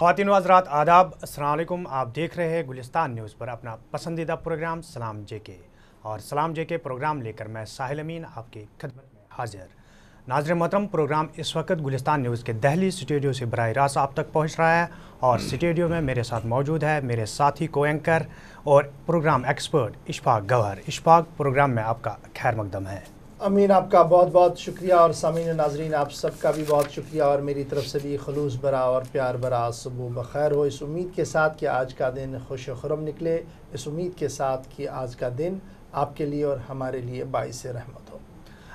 खातिन हजरात आदाब। असलकुम आप देख रहे हैं गुलिस्तान न्यूज़ पर अपना पसंदीदा प्रोग्राम सलाम जेके। और सलाम जेके प्रोग्राम लेकर मैं साहिल अमीन आपकी खदमत में हाजिर। नाजर मोहतरम, प्रोग्राम इस वक्त गुलिस्तान न्यूज़ के दहली स्टूडियो से बर रास्त आप तक पहुँच रहा है और स्टूडियो में मेरे साथ मौजूद है मेरे साथी को एंकर और प्रोग्राम एक्सपर्ट इशफाक गवर। इशफाक, प्रोग्राम में आपका खैर मकदम है। अमीन, आपका बहुत बहुत शुक्रिया और सामीन नाजरीन, आप सबका भी बहुत शुक्रिया और मेरी तरफ़ से भी खलूस भरा और प्यार भरा सुबह बखैर हो। इस उम्मीद के साथ कि आज का दिन खुश खुरम निकले। इस उम्मीद के साथ कि आज का दिन आपके लिए और हमारे लिए बाईस रहमत हो।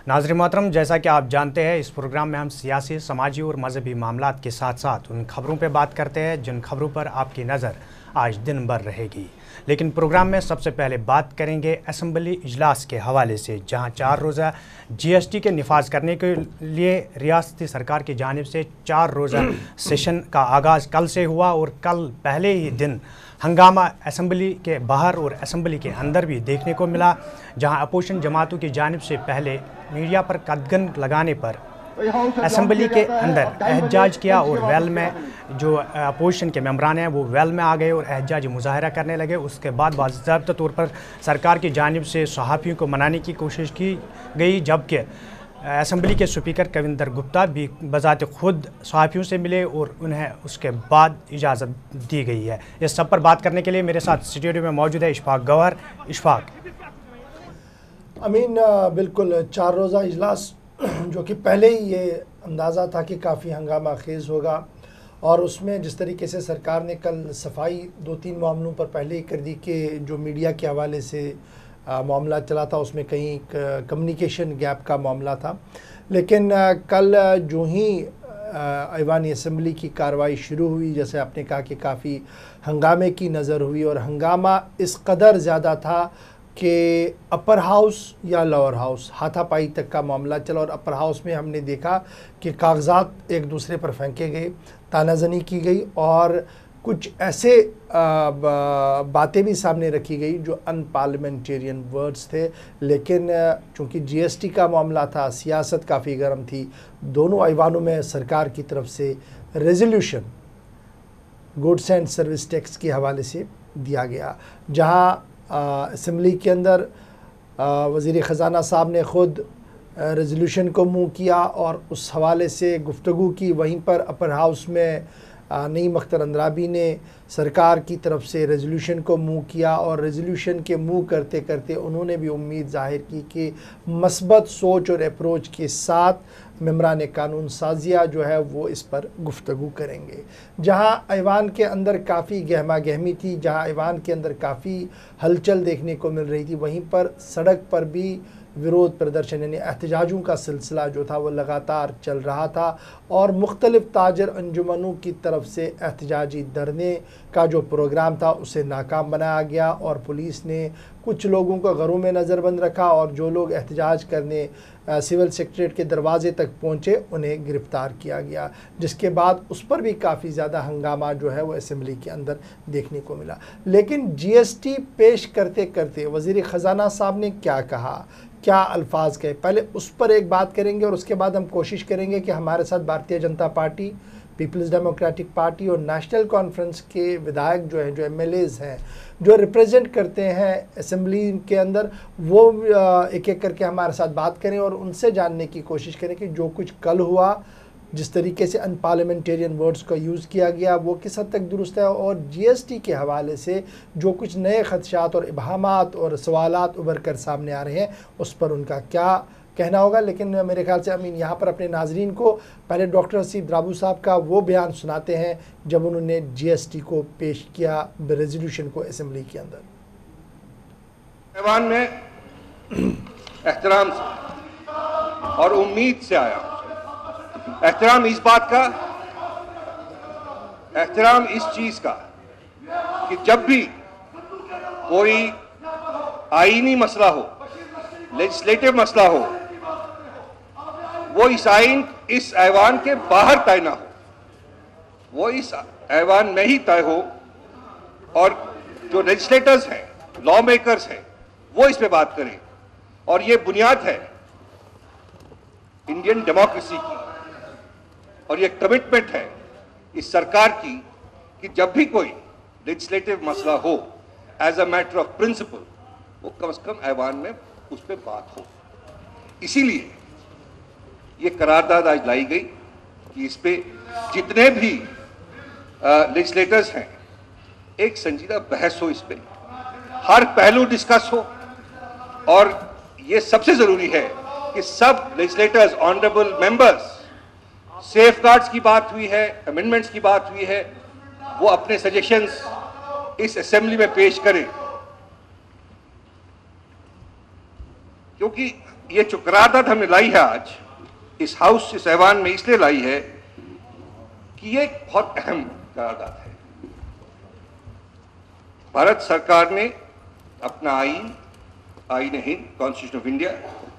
नाजर मोहतरम, जैसा कि आप जानते हैं, इस प्रोग्राम में हम सियासी, समाजी और मजहबी मामला के साथ साथ उन खबरों पर बात करते हैं, जिन खबरों पर आपकी नज़र आज दिन भर रहेगी। लेकिन प्रोग्राम में सबसे पहले बात करेंगे असम्बली इजलास के हवाले से जहाँ चार रोज़ा जीएसटी के नफाज करने के लिए रियासती सरकार की जानब से चार रोज़ा सेशन का आगाज़ कल से हुआ और कल पहले ही दिन हंगामा असम्बली के बाहर और असम्बली के अंदर भी देखने को मिला जहाँ अपोजिशन जमातों की जानब से पहले मीडिया पर कदगन लगाने पर असम्बली के अंदर एहजाज किया और वेल में जो अपोजिशन के मेम्बरान हैं, वो वेल में आ गए और एहजाजी मुजाहरा करने लगे। उसके बाद बाबा तौर पर सरकार की जानब से सहाफ़ियों को मनाने की कोशिश की गई, जबकि असम्बली के स्पीकर कविंदर गुप्ता भी बजात खुद सहाफ़ियों से मिले और उन्हें उसके बाद इजाज़त दी गई है। इस सब पर बात करने के लिए मेरे साथ स्टूडियो में मौजूद है इशफाक गवर इशफाक। अमीन बिल्कुल, चार रोज़ा इजलास जो कि पहले ही ये अंदाज़ा था कि काफ़ी हंगामा खेज़ होगा और उसमें जिस तरीके से सरकार ने कल सफ़ाई दो तीन मामलों पर पहले ही कर दी कि जो मीडिया के हवाले से मामला चला था उसमें कहीं कम्युनिकेशन गैप का मामला था। लेकिन आ, कल जो ही ऐवानी असम्बली की कार्रवाई शुरू हुई जैसे आपने कहा कि काफ़ी हंगामे की नज़र हुई और हंगामा इस कदर ज़्यादा था कि अपर हाउस या लोअर हाउस हाथापाई तक का मामला चला और अपर हाउस में हमने देखा कि कागजात एक दूसरे पर फेंके गए, तानाजनी की गई और कुछ ऐसे बातें भी सामने रखी गई जो अनपार्लियामेंटेरियन वर्ड्स थे। लेकिन चूँकि जीएसटी का मामला था, सियासत काफ़ी गर्म थी, दोनों ऐवानों में सरकार की तरफ़ से resolution goods and service tax के हवाले से दिया गया, जहाँ असम्बली के अंदर वज़ी ख़जाना साहब ने ख़ुद रेजोल्यूशन को मुँह किया और उस हवाले से गुफ्तु की। वहीं पर अपर हाउस में नई अख्तर अंद्राबी ने सरकार की तरफ़ से रेजोल्यूशन को मुँह किया और रेजोल्यूशन के मुँह करते करते उन्होंने भी उम्मीद ज़ाहिर की कि मस्बत सोच और अप्रोच के साथ मम्बरान कानून साजिया जो है वो इस पर गुफ्तु करेंगे। जहाँ ऐवान के अंदर काफ़ी गहमा गहमी थी, जहाँ ऐवान के अंदर काफ़ी हलचल देखने को मिल रही थी, वहीं पर सड़क पर भी विरोध प्रदर्शन यानी एहतजाजों का सिलसिला जो था वो लगातार चल रहा था और मुख्तलिफ़ ताजर अंजुमनों की तरफ़ से एहतजाजी धरने का जो प्रोग्राम था उसे नाकाम बनाया गया और पुलिस ने कुछ लोगों को घरों में नज़रबंद रखा और जो लोग एहतजाज करने सिविल सेक्रेटरीट के दरवाजे तक पहुँचे, उन्हें गिरफ़्तार किया गया, जिसके बाद उस पर भी काफ़ी ज़्यादा हंगामा जो है वो असम्बली के अंदर देखने को मिला। लेकिन जीएसटी पेश करते करते वज़ी ख़जाना साहब ने क्या कहा? क्या अल्फाज कहे? पहले उस पर एक बात करेंगे और उसके बाद हम कोशिश करेंगे कि हमारे साथ Bharatiya Janata Party, Peoples Democratic Party और नेशनल कॉन्फ्रेंस के विधायक जो हैं, जो एम हैं, जो रिप्रेजेंट करते हैं असम्बली के अंदर, वो एक एक करके हमारे साथ बात करें और उनसे जानने की कोशिश करें कि जो कुछ कल हुआ जिस तरीके से अनपार्लियामेंटेरियन वर्ड्स का यूज़ किया गया, वो किस हद तक दुरुस्त है और जीएसटी के हवाले से जो कुछ नए खदशात और इबाम और सवाल उभर कर सामने आ रहे हैं, उस पर उनका क्या कहना होगा? लेकिन मेरे ख्याल से अमीन यहाँ पर अपने नाजरीन को पहले डॉक्टर हसीब द्राबू साहब का वो बयान सुनाते हैं, जब उन्होंने जीएसटी को पेश किया रेजोल्यूशन को असम्बली के अंदर। में एहतराम से और उम्मीद से आया। एहतराम इस बात का, एहतराम इस चीज़ का कि जब भी कोई आईनी मसला हो लेजिस्लेटिव मसला हो, वो इस आइन इस ऐवान के बाहर तय ना हो, वो इस ऐवान में ही तय हो और जो लेजिस्लेटर्स हैं लॉ मेकर्स हैं, वो इस पे बात करें। और ये बुनियाद है इंडियन डेमोक्रेसी की। और ये कमिटमेंट है इस सरकार की कि जब भी कोई लेजिस्लेटिव मसला हो as a matter of principle वो कम से कम ऐवान में उस पर बात हो। इसीलिए ये करारदाद आज लाई गई कि इस पर जितने भी लेजिस्लेटर्स हैं, एक संजीदा बहस हो इस पर हर पहलू डिस्कस हो और ये सबसे ज़रूरी है कि सब legislators honourable members safeguards की बात हुई है अमेंडमेंट्स की बात हुई है, वो अपने सजेशंस इस असेंबली में पेश करें। क्योंकि ये जो करारदाद हमने लाई है आज, इस हाउस इस ऐवान में इसलिए लाई है कि ये एक बहुत अहम करारदाद है। भारत सरकार ने अपना आइन आइन हिंद कॉन्स्टिट्यूशन ऑफ़ इंडिया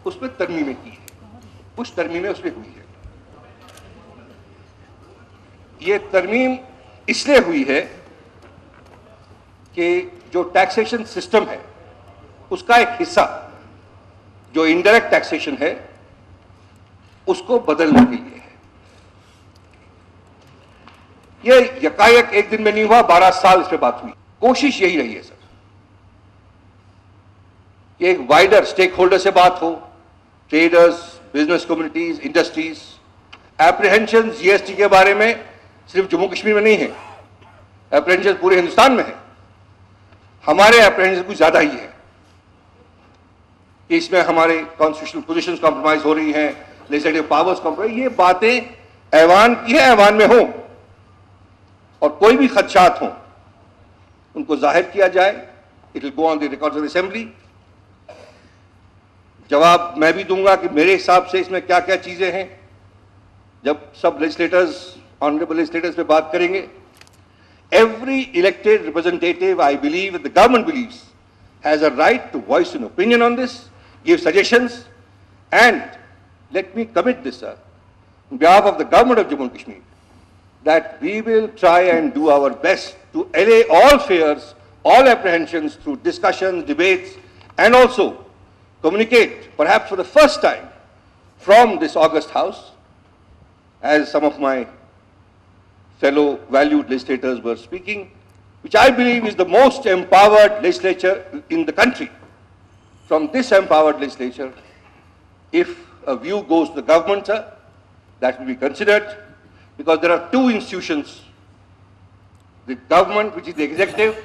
उस पर तरमीमें की है। कुछ तरमीमें उसमें हुई है। ये तरमीम इसलिए हुई है कि जो टैक्सेशन सिस्टम है, उसका एक हिस्सा, जो इनडायरेक्ट टैक्सेशन है, उसको बदलने के लिए है। ये यकायक एक दिन में नहीं हुआ, बारह साल इस पर बात हुई। कोशिश यही रही है, सर। कि एक वाइडर स्टेक होल्डर से बात हो traders business communities industries apprehension GST के बारे में सिर्फ़ जम्मू कश्मीर में नहीं है। एप्रेंशन पूरे हिंदुस्तान में है। हमारे एप्रेंशन कुछ ज़्यादा ही है। कि इसमें हमारे कॉन्स्टिट्यूशनल पोजिशन कॉम्प्रोमाइज हो रही हैं लेजिस्लेटिव पावर्स कॉम्प्रोमाइज ये बातें ऐवान की है, ऐवान में हो। और कोई भी खदशात हों, उनको ज़ाहिर किया जाए it will go on the record of assembly जवाब मैं भी दूँगा कि मेरे हिसाब से इसमें क्या क्या चीज़ें हैं। जब सब लेजिस्लेटर्स ऑनरेबल लेजिस्लेटर्स पे बात करेंगे every elected representative i believe the government believes has a right to voice an opinion on this give suggestions and let me commit this sir on behalf of the government of jammu and kashmir that we will try and do our best to allay all fears all apprehensions through discussions debates and also communicate perhaps for the first time from this august house as some of my fellow valued legislators were speaking, which I believe is the most empowered legislature in the country. From this empowered legislature, if a view goes to the government, sir, that will be considered because there are two institutions, the government, which is the executive,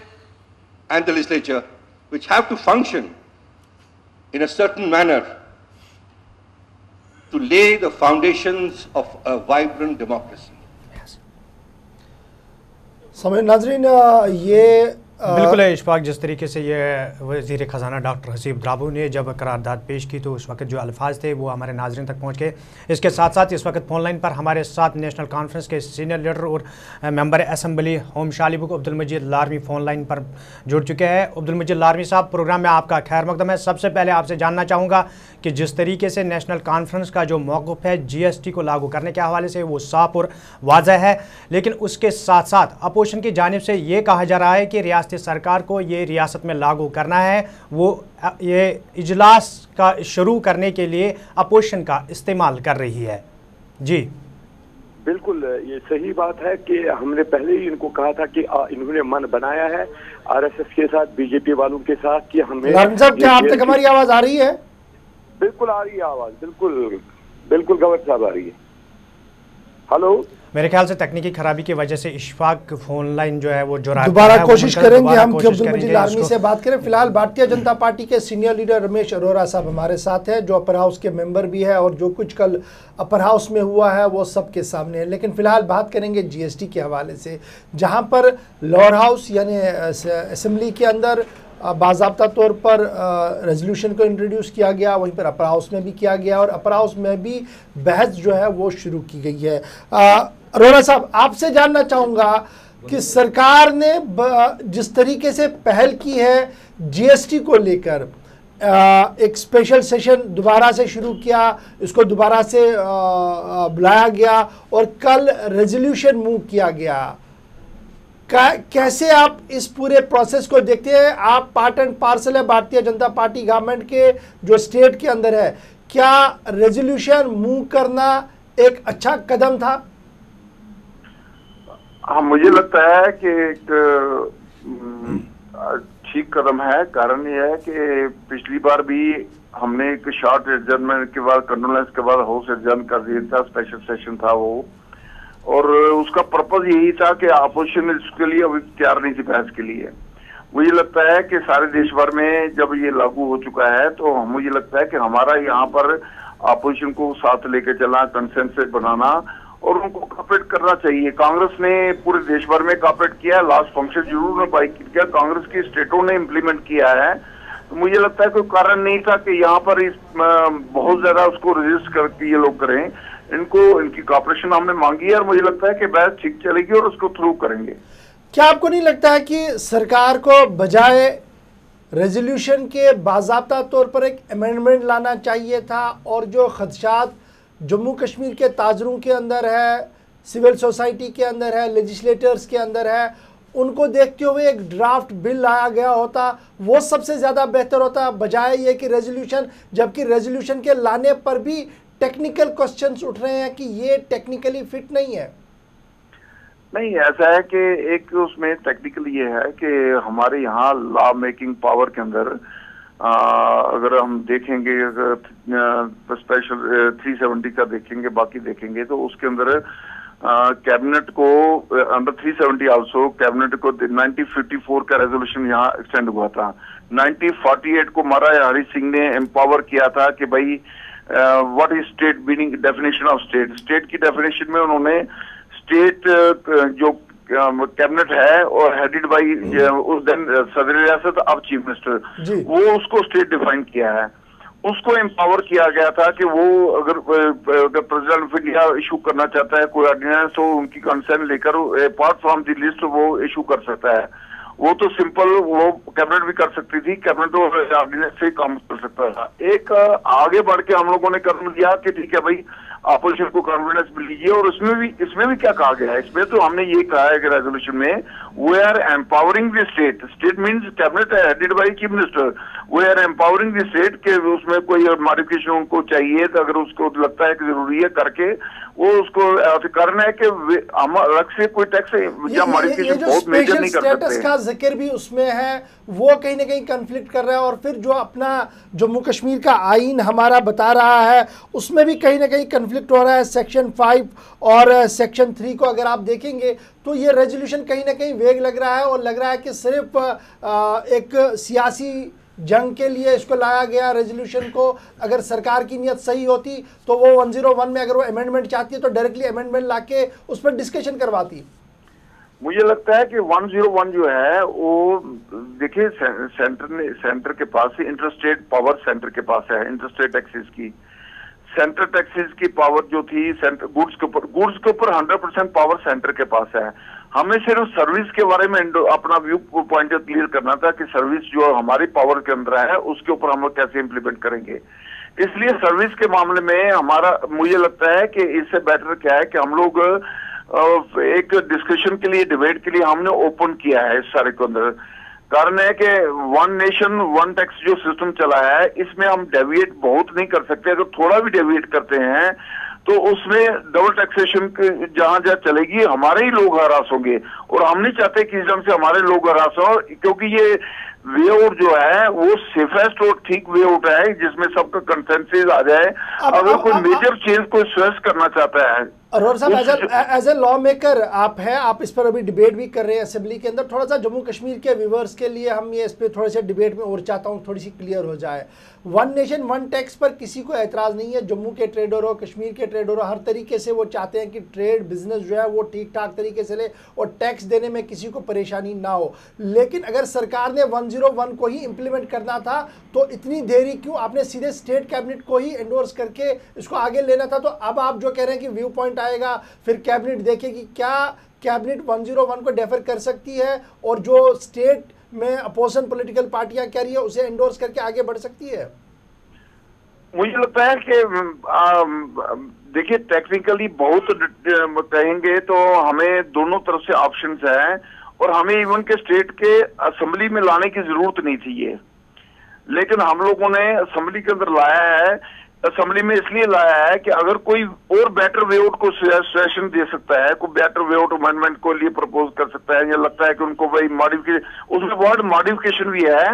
and the legislature, which have to function in a certain manner to lay the foundations of a vibrant democracy. समय नाजरीन ये बिल्कुल है इशफाक जिस तरीके से ये वज़ीर ख़जाना डॉक्टर हसीब द्राबू ने जब करारदाद पेश की तो उस वक्त जो अल्फाज थे वो हमारे नाजरन तक पहुँच गए। इसके साथ साथ इस वक्त फ़ोन लाइन पर हमारे साथ नेशनल कॉन्फ्रेंस के सीनियर लीडर और मेंबर असम्बली होम शालिबुक अब्दुल मजीद लारवी फ़ोन लाइन पर जुड़ चुके हैं। अब्दुल मजीद लारवी साहब प्रोग्राम में आपका खैर मकदम है। सबसे पहले आपसे जानना चाहूँगा कि जिस तरीके से नेशनल कॉन्फ्रेंस का जो मौक़ है जी एस टी को लागू करने के हवाले से वो साफ़ और वाजह है। लेकिन उसके साथ साथ अपोजिशन की जानब से ये कहा जा रहा है कि रियासती सरकार को ये रियासत में लागू करना है। वो ये इजलास का शुरू करने के लिए अपोजिशन का इस्तेमाल कर रही है। जी। बिल्कुल ये सही बात है कि हमने पहले ही इनको कहा था कि इन्होंने मन बनाया है आरएसएस के साथ बीजेपी वालों के साथ कि हमें क्या आप तक हमारी आवाज़ आ रही है? बिल्कुल आ रही है आवाज़ बिल्कुल बिल्कुल गवर्नर साहब आ रही है। हेलो? मेरे ख्याल से तकनीकी खराबी की वजह से इशफाक फ़ोन लाइन जो है वो जो दोबारा कोशिश करेंगे हम कि अब्दुल मजीद आर्मी से बात करें। फ़िलहाल भारतीय जनता पार्टी के सीनियर लीडर रमेश अरोरा साहब हमारे साथ हैं जो अपर हाउस के मेंबर भी है और जो कुछ कल अपर हाउस में हुआ है वो सबके सामने है। लेकिन फ़िलहाल बात करेंगे जीएसटी के हवाले से जहाँ पर लोअर हाउस यानी असम्बली के अंदर बाबा तौर पर रेजोल्यूशन को इंट्रोड्यूस किया गया वहीं पर अपर हाउस में भी किया गया और अपर हाउस में भी बहस जो है वो शुरू की गई है। अरोड़ा साहब आपसे जानना चाहूँगा कि सरकार ने जिस तरीके से पहल की है जीएसटी को लेकर एक स्पेशल सेशन दोबारा से शुरू किया इसको दोबारा से बुलाया गया और कल रेजोल्यूशन मूव किया गया। कैसे आप इस पूरे प्रोसेस को देखते हैं? आप पार्ट एंड पार्सल है भारतीय जनता पार्टी गवर्नमेंट के जो स्टेट के अंदर है। क्या रेजोल्यूशन मूव करना एक अच्छा कदम था? हाँ मुझे लगता है कि एक ठीक कदम है। कारण यह है कि पिछली बार भी हमने एक शॉर्ट एडजमेंट के बाद कंडोलेंस के बाद हाउस एडजर्न कर दिया था स्पेशल सेशन था वो। और उसका पर्पज यही था कि अपोजिशन इसके लिए अभी तैयार नहीं थी बहस के लिए। मुझे लगता है कि सारे देश भर में जब ये लागू हो चुका है तो मुझे लगता है कि हमारा यहाँ पर अपोजिशन को साथ लेके चलना कंसेंसस बनाना और उनको कॉपरेट करना चाहिए। कांग्रेस ने पूरे देश भर में कॉपरेट किया है। लास्ट फ़ंक्शन ज़रूर किया कांग्रेस की स्टेटों ने इम्प्लीमेंट किया है। तो मुझे लगता है कोई कारण नहीं था कि यहाँ पर इस बहुत ज़्यादा उसको रजिस्ट करके ये लोग करें। इनको, इनकी कॉपरेशन हमने मांगी है और मुझे लगता है कि बहस ठीक चलेगी और उसको थ्रू करेंगे। क्या आपको नहीं लगता है कि सरकार को बजाय रेजोल्यूशन के बाजाबता तौर पर एक अमेंडमेंट लाना चाहिए था और जो खदशात जम्मू कश्मीर के ताजरों के अंदर है, सिविल सोसाइटी के अंदर है लेजिस्लेटर्स के अंदर है, उनको देखते हुए एक ड्राफ्ट बिल लाया गया होता, वो सबसे ज़्यादा बेहतर होता। बजाय ये कि रेजोल्यूशन जबकि रेजोल्यूशन के लाने पर भी टेक्निकल क्वेश्चंस उठ रहे हैं कि ये टेक्निकली फिट नहीं है। नहीं, ऐसा है कि एक उसमें टेक्निकल ये है कि हमारे यहाँ लॉ मेकिंग पावर के अंदर अगर हम देखेंगे स्पेशल थ्री सेवेंटी का देखेंगे, बाकी देखेंगे तो उसके अंदर कैबिनेट को अंडर 370 आल्सो कैबिनेट को 1954 का रेजोल्यूशन यहाँ एक्सटेंड हुआ था। 1948 को महाराजा हरि सिंह ने एम्पावर किया था कि भाई what is state being definition of state state की डेफिनेशन में उन्होंने स्टेट जो कैबिनेट है और हेडेड बाई उस दिन सदर रियासत अब चीफ मिनिस्टर वो उसको स्टेट डिफाइन किया है। उसको एम्पावर किया गया था कि वो अगर अगर प्रेसिडेंट ऑफ़ इंडिया इशू करना चाहता है कोई ऑर्डिनेंस तो उनकी कंसर्न लेकर अपार्ट फ्रॉम दी लिस्ट वो इशू कर सकता है। वो तो सिंपल वो कैबिनेट भी कर सकती थी कैबिनेट तो ऑर्डिनेंस से काम कर सकता था। एक आगे बढ़ के हम लोगों ने कर दिया कि ठीक है भाई अपोजिशन को कॉन्फिडेंस भी लीजिए और उसमें भी इसमें भी क्या कहा गया है? इसमें तो हमने ये कहा है कि रेजोल्यूशन में we are empowering the state state means cabinet headed by chief minister we are empowering the state के उसमें कोई मॉडिफिकेशन उनको चाहिए तो अगर उसको लगता है कि ज़रूरी है करके वो उसको करना है कि हम अलग से कोई टैक्स या मॉडिफिकेशन बहुत मेजर नहीं कर सकते। ज़िक्र भी उसमें है, वो कहीं ना कहीं कन्फ्लिक्ट कर रहा है और फिर जो अपना जम्मू कश्मीर का आइन हमारा बता रहा है, उसमें भी कहीं ना कहीं कन्फ्लिक्ट हो रहा है। सेक्शन फाइव और सेक्शन थ्री को अगर आप देखेंगे तो ये रेजोल्यूशन कहीं ना कहीं वेग लग रहा है और लग रहा है कि सिर्फ़ एक सियासी जंग के लिए इसको लाया गया रेजोल्यूशन को। अगर सरकार की नीयत सही होती तो वो 101 में अगर वो अमेंडमेंट चाहती है तो डायरेक्टली अमेंडमेंट लाके उस पर डिस्कशन करवाती। मुझे लगता है कि 101 जो है, वो, देखिए सेंटर ने, सेंटर के पास ही इंटरस्टेट पावर सेंटर के पास है, इंटरस्टेट एक्सिस की। सेंटर टैक्सेस की पावर जो थी, सेंटर, गुड्स के ऊपर, गुड्स के ऊपर 100 परसेंट पावर सेंटर के पास है। हमें सिर्फ़ सर्विस के बारे में अपना व्यू पॉइंट क्लियर करना था कि सर्विस जो हमारी पावर के अंदर है, उसके ऊपर हम लोग कैसे इंप्लीमेंट करेंगे। इसलिए सर्विस के मामले में हमारा, मुझे लगता है कि इससे बेटर क्या है कि हम लोग एक डिस्कशन के लिए डिबेट के लिए हमने ओपन किया है इस सारे के अंदर। कारण है कि वन नेशन वन टैक्स जो सिस्टम चला है इसमें हम डेविएट बहुत नहीं कर सकते। अगर थोड़ा भी डेविएट करते हैं तो उसमें डबल टैक्सेशन जहाँ जहाँ चलेगी हमारे ही लोग हरास होंगे। और हम नहीं चाहते कि इस ढंग से हमारे लोग हरास हो क्योंकि ये वे आउट जो है वो सेफेस्ट और ठीक वे आउट है जिसमें सबका कंसेंसिस आ जाए। अगर कोई मेजर चेंज कोई स्वेस्ट करना चाहता है अरोर साहब as as a law maker आप हैं आप इस पर अभी डिबेट भी कर रहे हैं असेंबली के अंदर। थोड़ा सा जम्मू कश्मीर के व्यूवर्स के लिए हम ये इस पर थोड़े से डिबेट में और चाहता हूँ थोड़ी सी क्लियर हो जाए। वन नेशन वन टैक्स पर किसी को एतराज़ नहीं है। जम्मू के ट्रेडर हो कश्मीर के ट्रेडर हो हर तरीके से वो चाहते हैं कि ट्रेड बिज़नेस जो है वो ठीक ठाक तरीके से ले और टैक्स देने में किसी को परेशानी ना हो। लेकिन अगर सरकार ने वन ज़ीरो वन को ही इम्प्लीमेंट करना था तो इतनी देरी क्यों? आपने सीधे स्टेट कैबिनेट को ही एंडोर्स करके इसको आगे लेना था। तो अब आप जो कह रहे हैं कि व्यू पॉइंट आएगा, फिर कैबिनेट देखेगी क्या कैबिनेट 101 को डेफर कर सकती है और जो स्टेट में अपोजिशन पॉलिटिकल पार्टियाँ कह रही है, उसे एंडोर्स करके आगे बढ़ सकती है? मुझे लगता है कि देखिए टेक्निकली बहुत कहेंगे तो हमें दोनों तरफ़ से ऑप्शन है और हमें इवन के स्टेट के असेंबली में लाने की ज़रूरत नहीं थी ये। लेकिन हम लोगों ने असेंबली के अंदर लाया है असेंबली में इसलिए लाया है कि अगर कोई और बेटर वे आउट को सजेशन दे सकता है कोई बेटर वे आउट अमेंडमेंट को लिए प्रपोज कर सकता है या लगता है कि उनको भाई मॉडिफिकेशन उसमें वर्ड मॉडिफिकेशन भी है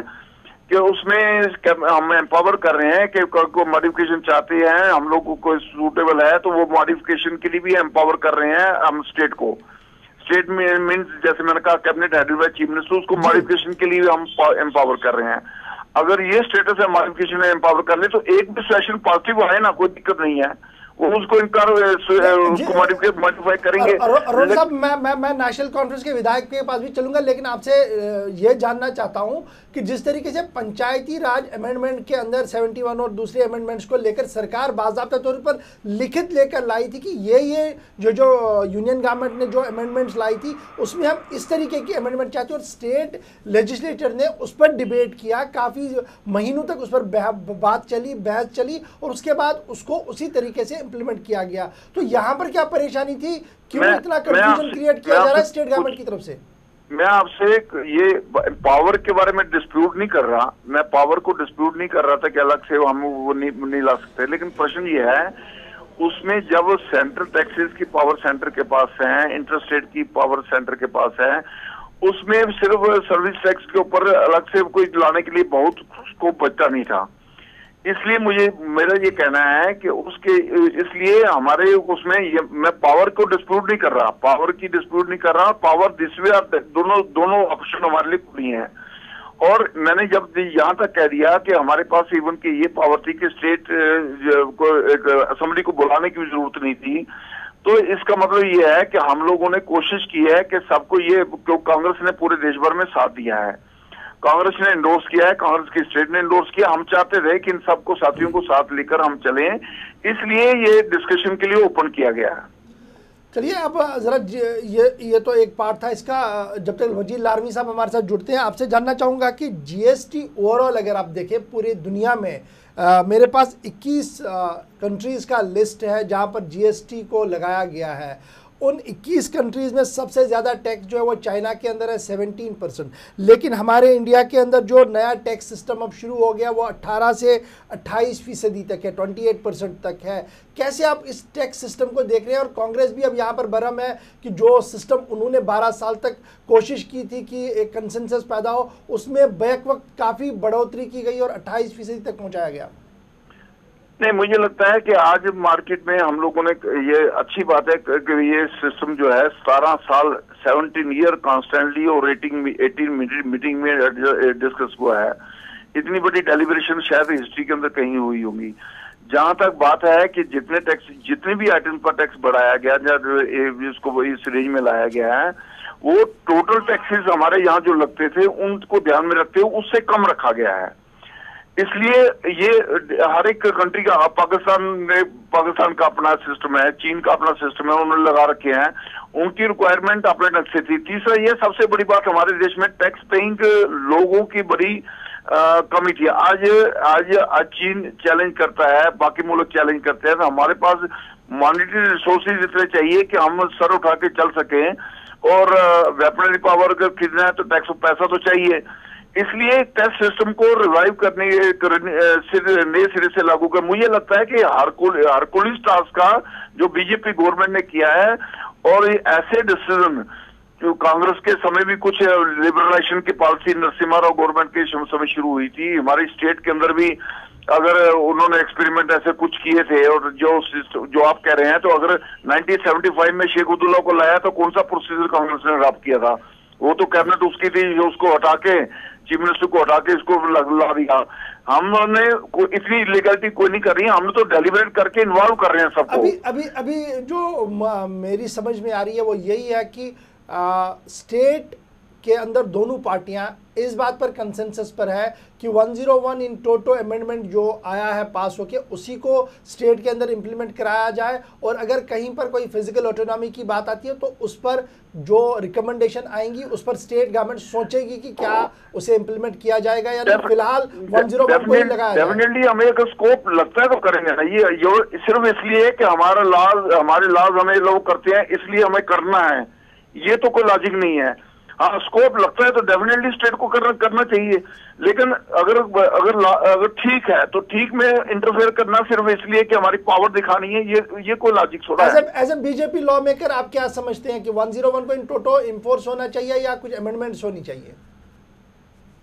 कि उसमें हम एम्पावर कर रहे हैं कि को मॉडिफिकेशन चाहते हैं हम लोग को कोई सूटेबल है तो वो मॉडिफिकेशन के लिए भी एम्पावर कर रहे हैं हम स्टेट को। स्टेट में मीन्स जैसे मैंने कहा cabinet headed by chief minister उसको मॉडिफिकेशन के लिए हम एम्पावर कर रहे हैं। अगर ये स्टेटस है मॉडिफिकेशन एम्पावर कर ले तो एक भी सेशन पॉजिटिव आए ना कोई दिक्कत नहीं है। वो उसको इनकार मॉडिफाई करेंगे। अरुण साहब मैं मैं मैं नेशनल कॉन्फ्रेंस के विधायक के पास भी चलूँगा लेकिन आपसे ये जानना चाहता हूँ कि जिस तरीके से पंचायती राज अमेंडमेंट के अंदर 71 और दूसरे अमेंडमेंट्स को लेकर सरकार बाबा तौर पर लिखित लेकर लाई थी कि ये ये जो जो यूनियन गवर्नमेंट ने जो अमेंडमेंट्स लाई थी उसमें हम इस तरीके की अमेंडमेंट चाहते और स्टेट लेजिस्लेटर ने उस पर डिबेट किया। काफ़ी महीनों तक उस पर बात चली बहस चली और उसके बाद उसको उसी तरीके से इम्प्लीमेंट किया गया। तो यहाँ पर क्या परेशानी थी? क्यों इतना कंफ्यूजन क्रिएट किया जा रहा है स्टेट गवर्नमेंट की तरफ़ से? मैं आपसे ये पावर के बारे में डिस्प्यूट नहीं कर रहा। मैं पावर को डिस्प्यूट नहीं कर रहा था कि अलग से हम वो नहीं, नहीं ला सकते। लेकिन प्रश्न ये है उसमें जब सेंट्रल टैक्सेस की पावर सेंटर के पास है इंटरस्टेट की पावर सेंटर के पास है उसमें सिर्फ़ सर्विस टैक्स के ऊपर अलग से कोई लाने के लिए बहुत स्कोप बचता नहीं था। इसलिए मुझे, मेरा ये कहना है कि उसके, इसलिए हमारे उसमें ये, मैं पावर को डिस्प्यूट नहीं कर रहा पावर की डिस्प्यूट नहीं कर रहा पावर दिस वे दोनों दोनों ऑप्शन हमारे लिए खुली हैं। और मैंने जब यहाँ तक कह दिया कि हमारे पास इवन की ये पावर थी कि स्टेट को असेंबली को बुलाने की ज़रूरत नहीं थी। तो इसका मतलब ये है कि हम लोगों ने कोशिश की है कि सबको ये, क्यों कांग्रेस ने पूरे देश भर में साथ दिया है। कांग्रेस ने इंडोर्स किया है कांग्रेस की स्टेट ने इंडोर्स किया। हम चाहते थे कि इन सबको साथियों को साथ लेकर हम चलें। इसलिए ये डिस्कशन के लिए ओपन किया गया है। चलिए अब जरा ये ये तो एक पार्ट था इसका। जब तक वज़ीर लारवी साहब हमारे साथ जुड़ते हैं आपसे जानना चाहूँगा कि जीएसटी ओवरऑल अगर आप देखें पूरी दुनिया में आ, मेरे पास 21 कंट्रीज़ का लिस्ट है जहाँ पर जीएसटी को लगाया गया है। उन 21 कंट्रीज़ में सबसे ज़्यादा टैक्स जो है वो चाइना के अंदर है 17 परसेंट लेकिन हमारे इंडिया के अंदर जो नया टैक्स सिस्टम अब शुरू हो गया, वो 18 से 28 फ़ीसदी तक है 28 परसेंट तक है. कैसे आप इस टैक्स सिस्टम को देख रहे हैं? और कांग्रेस भी अब यहाँ पर बरम है कि जो सिस्टम उन्होंने 12 साल तक कोशिश की थी कि एक कंसेंसस पैदा हो, उसमें बैक वक्त काफ़ी बढ़ोतरी की गई और अट्ठाईस फ़ीसदी तक पहुँचाया गया। नहीं, मुझे लगता है कि आज मार्केट में हम लोगों ने ये अच्छी बात है कि ये सिस्टम जो है, सतारह साल सेवनटीन ईयर कॉन्स्टेंटली और रेटिंग एटीन मीटिंग में डिस्कस हुआ है। इतनी बड़ी डेलीब्रेशन शायद हिस्ट्री के अंदर कहीं हुई होंगी। जहाँ तक बात है कि जितने टैक्स जितने भी आइटम पर टैक्स बढ़ाया गया जिसको इस रेंज में लाया गया है, वो टोटल टैक्सेस हमारे यहाँ जो लगते थे, उनको ध्यान में रखते हुए उससे कम रखा गया है। इसलिए ये, हर एक कंट्री का पाकिस्तान ने पाकिस्तान का अपना सिस्टम है, चीन का अपना सिस्टम है, उन्होंने लगा रखे हैं। उनकी रिक्वायरमेंट अपने ढंग से थी। तीसरा, ये सबसे बड़ी बात हमारे देश में टैक्स पेइंग लोगों की बड़ी कमी थी। आज आज आज चीन चैलेंज करता है, बाकी मुल्क चैलेंज करते हैं तो हमारे पास मॉनिटरी रिसोर्सेज इतने चाहिए कि हम सर उठा के चल सकें। और वेपनरी पावर अगर खरीदना है तो टैक्स पैसा तो चाहिए। इसलिए टेस्ट सिस्टम को रिवाइव करने नए सिरे से लागू कर, मुझे लगता है कि हरकुलिस टास्क का जो बीजेपी गवर्नमेंट ने किया है, और ऐसे डिसीज़न जो कांग्रेस के समय भी कुछ लिबरलाइजेशन की पॉलिसी नरसिम्हा राव गवर्नमेंट के समय शुरू हुई थी। हमारी स्टेट के अंदर भी अगर उन्होंने एक्सपेरिमेंट ऐसे कुछ किए थे, और जो जो आप कह रहे हैं तो अगर 1975 में शेख उद्दुल्ला को लाया तो कौन सा प्रोसीजर कांग्रेस ने अडॉप्ट किया था? वो तो कैबिनेट उसकी थी, जो उसको हटा के चीफ मिनिस्टर को हटा के इसको ला दिया। हमने इतनी इलीगलिटी कोई नहीं कर रही है। हम तो डेलीवरेट करके इन्वॉल्व कर रहे हैं सबको। अभी अभी अभी जो मेरी समझ में आ रही है, वो यही है कि स्टेट के अंदर दोनों पार्टियाँ इस बात पर कंसेंसस पर है कि 101 इन टोटो अमेंडमेंट जो आया है पास होके उसी को स्टेट के अंदर इंप्लीमेंट कराया जाए। और अगर कहीं पर कोई फ़िज़िकल ऑटोनॉमी की बात आती है तो उस पर जो रिकमेंडेशन आएँगी उस पर स्टेट गवर्नमेंट सोचेगी कि क्या उसे इंप्लीमेंट किया जाएगा या नहीं। फ़िलहाल 101 को ही लगाया डेफिनेटली हमें अगर स्कोप लगता है तो करेंगे ना। ये सिर्फ़ इसलिए कि हमारा लाज हमारे लाज हमें लोग करते हैं इसलिए हमें करना है। ये तो कोई लॉजिक नहीं है। हाँ स्कोप लगता है तो डेफिनेटली स्टेट को करना करना चाहिए। लेकिन अगर अगर अगर ठीक है तो ठीक में इंटरफेयर करना सिर्फ़ इसलिए कि हमारी पावर दिखानी है ये ये कोई लॉजिक थोड़ा है। As a BJP law maker आप क्या समझते हैं कि 101 को इन टोटो इन्फोर्स होना चाहिए या कुछ अमेंडमेंट्स होनी चाहिए?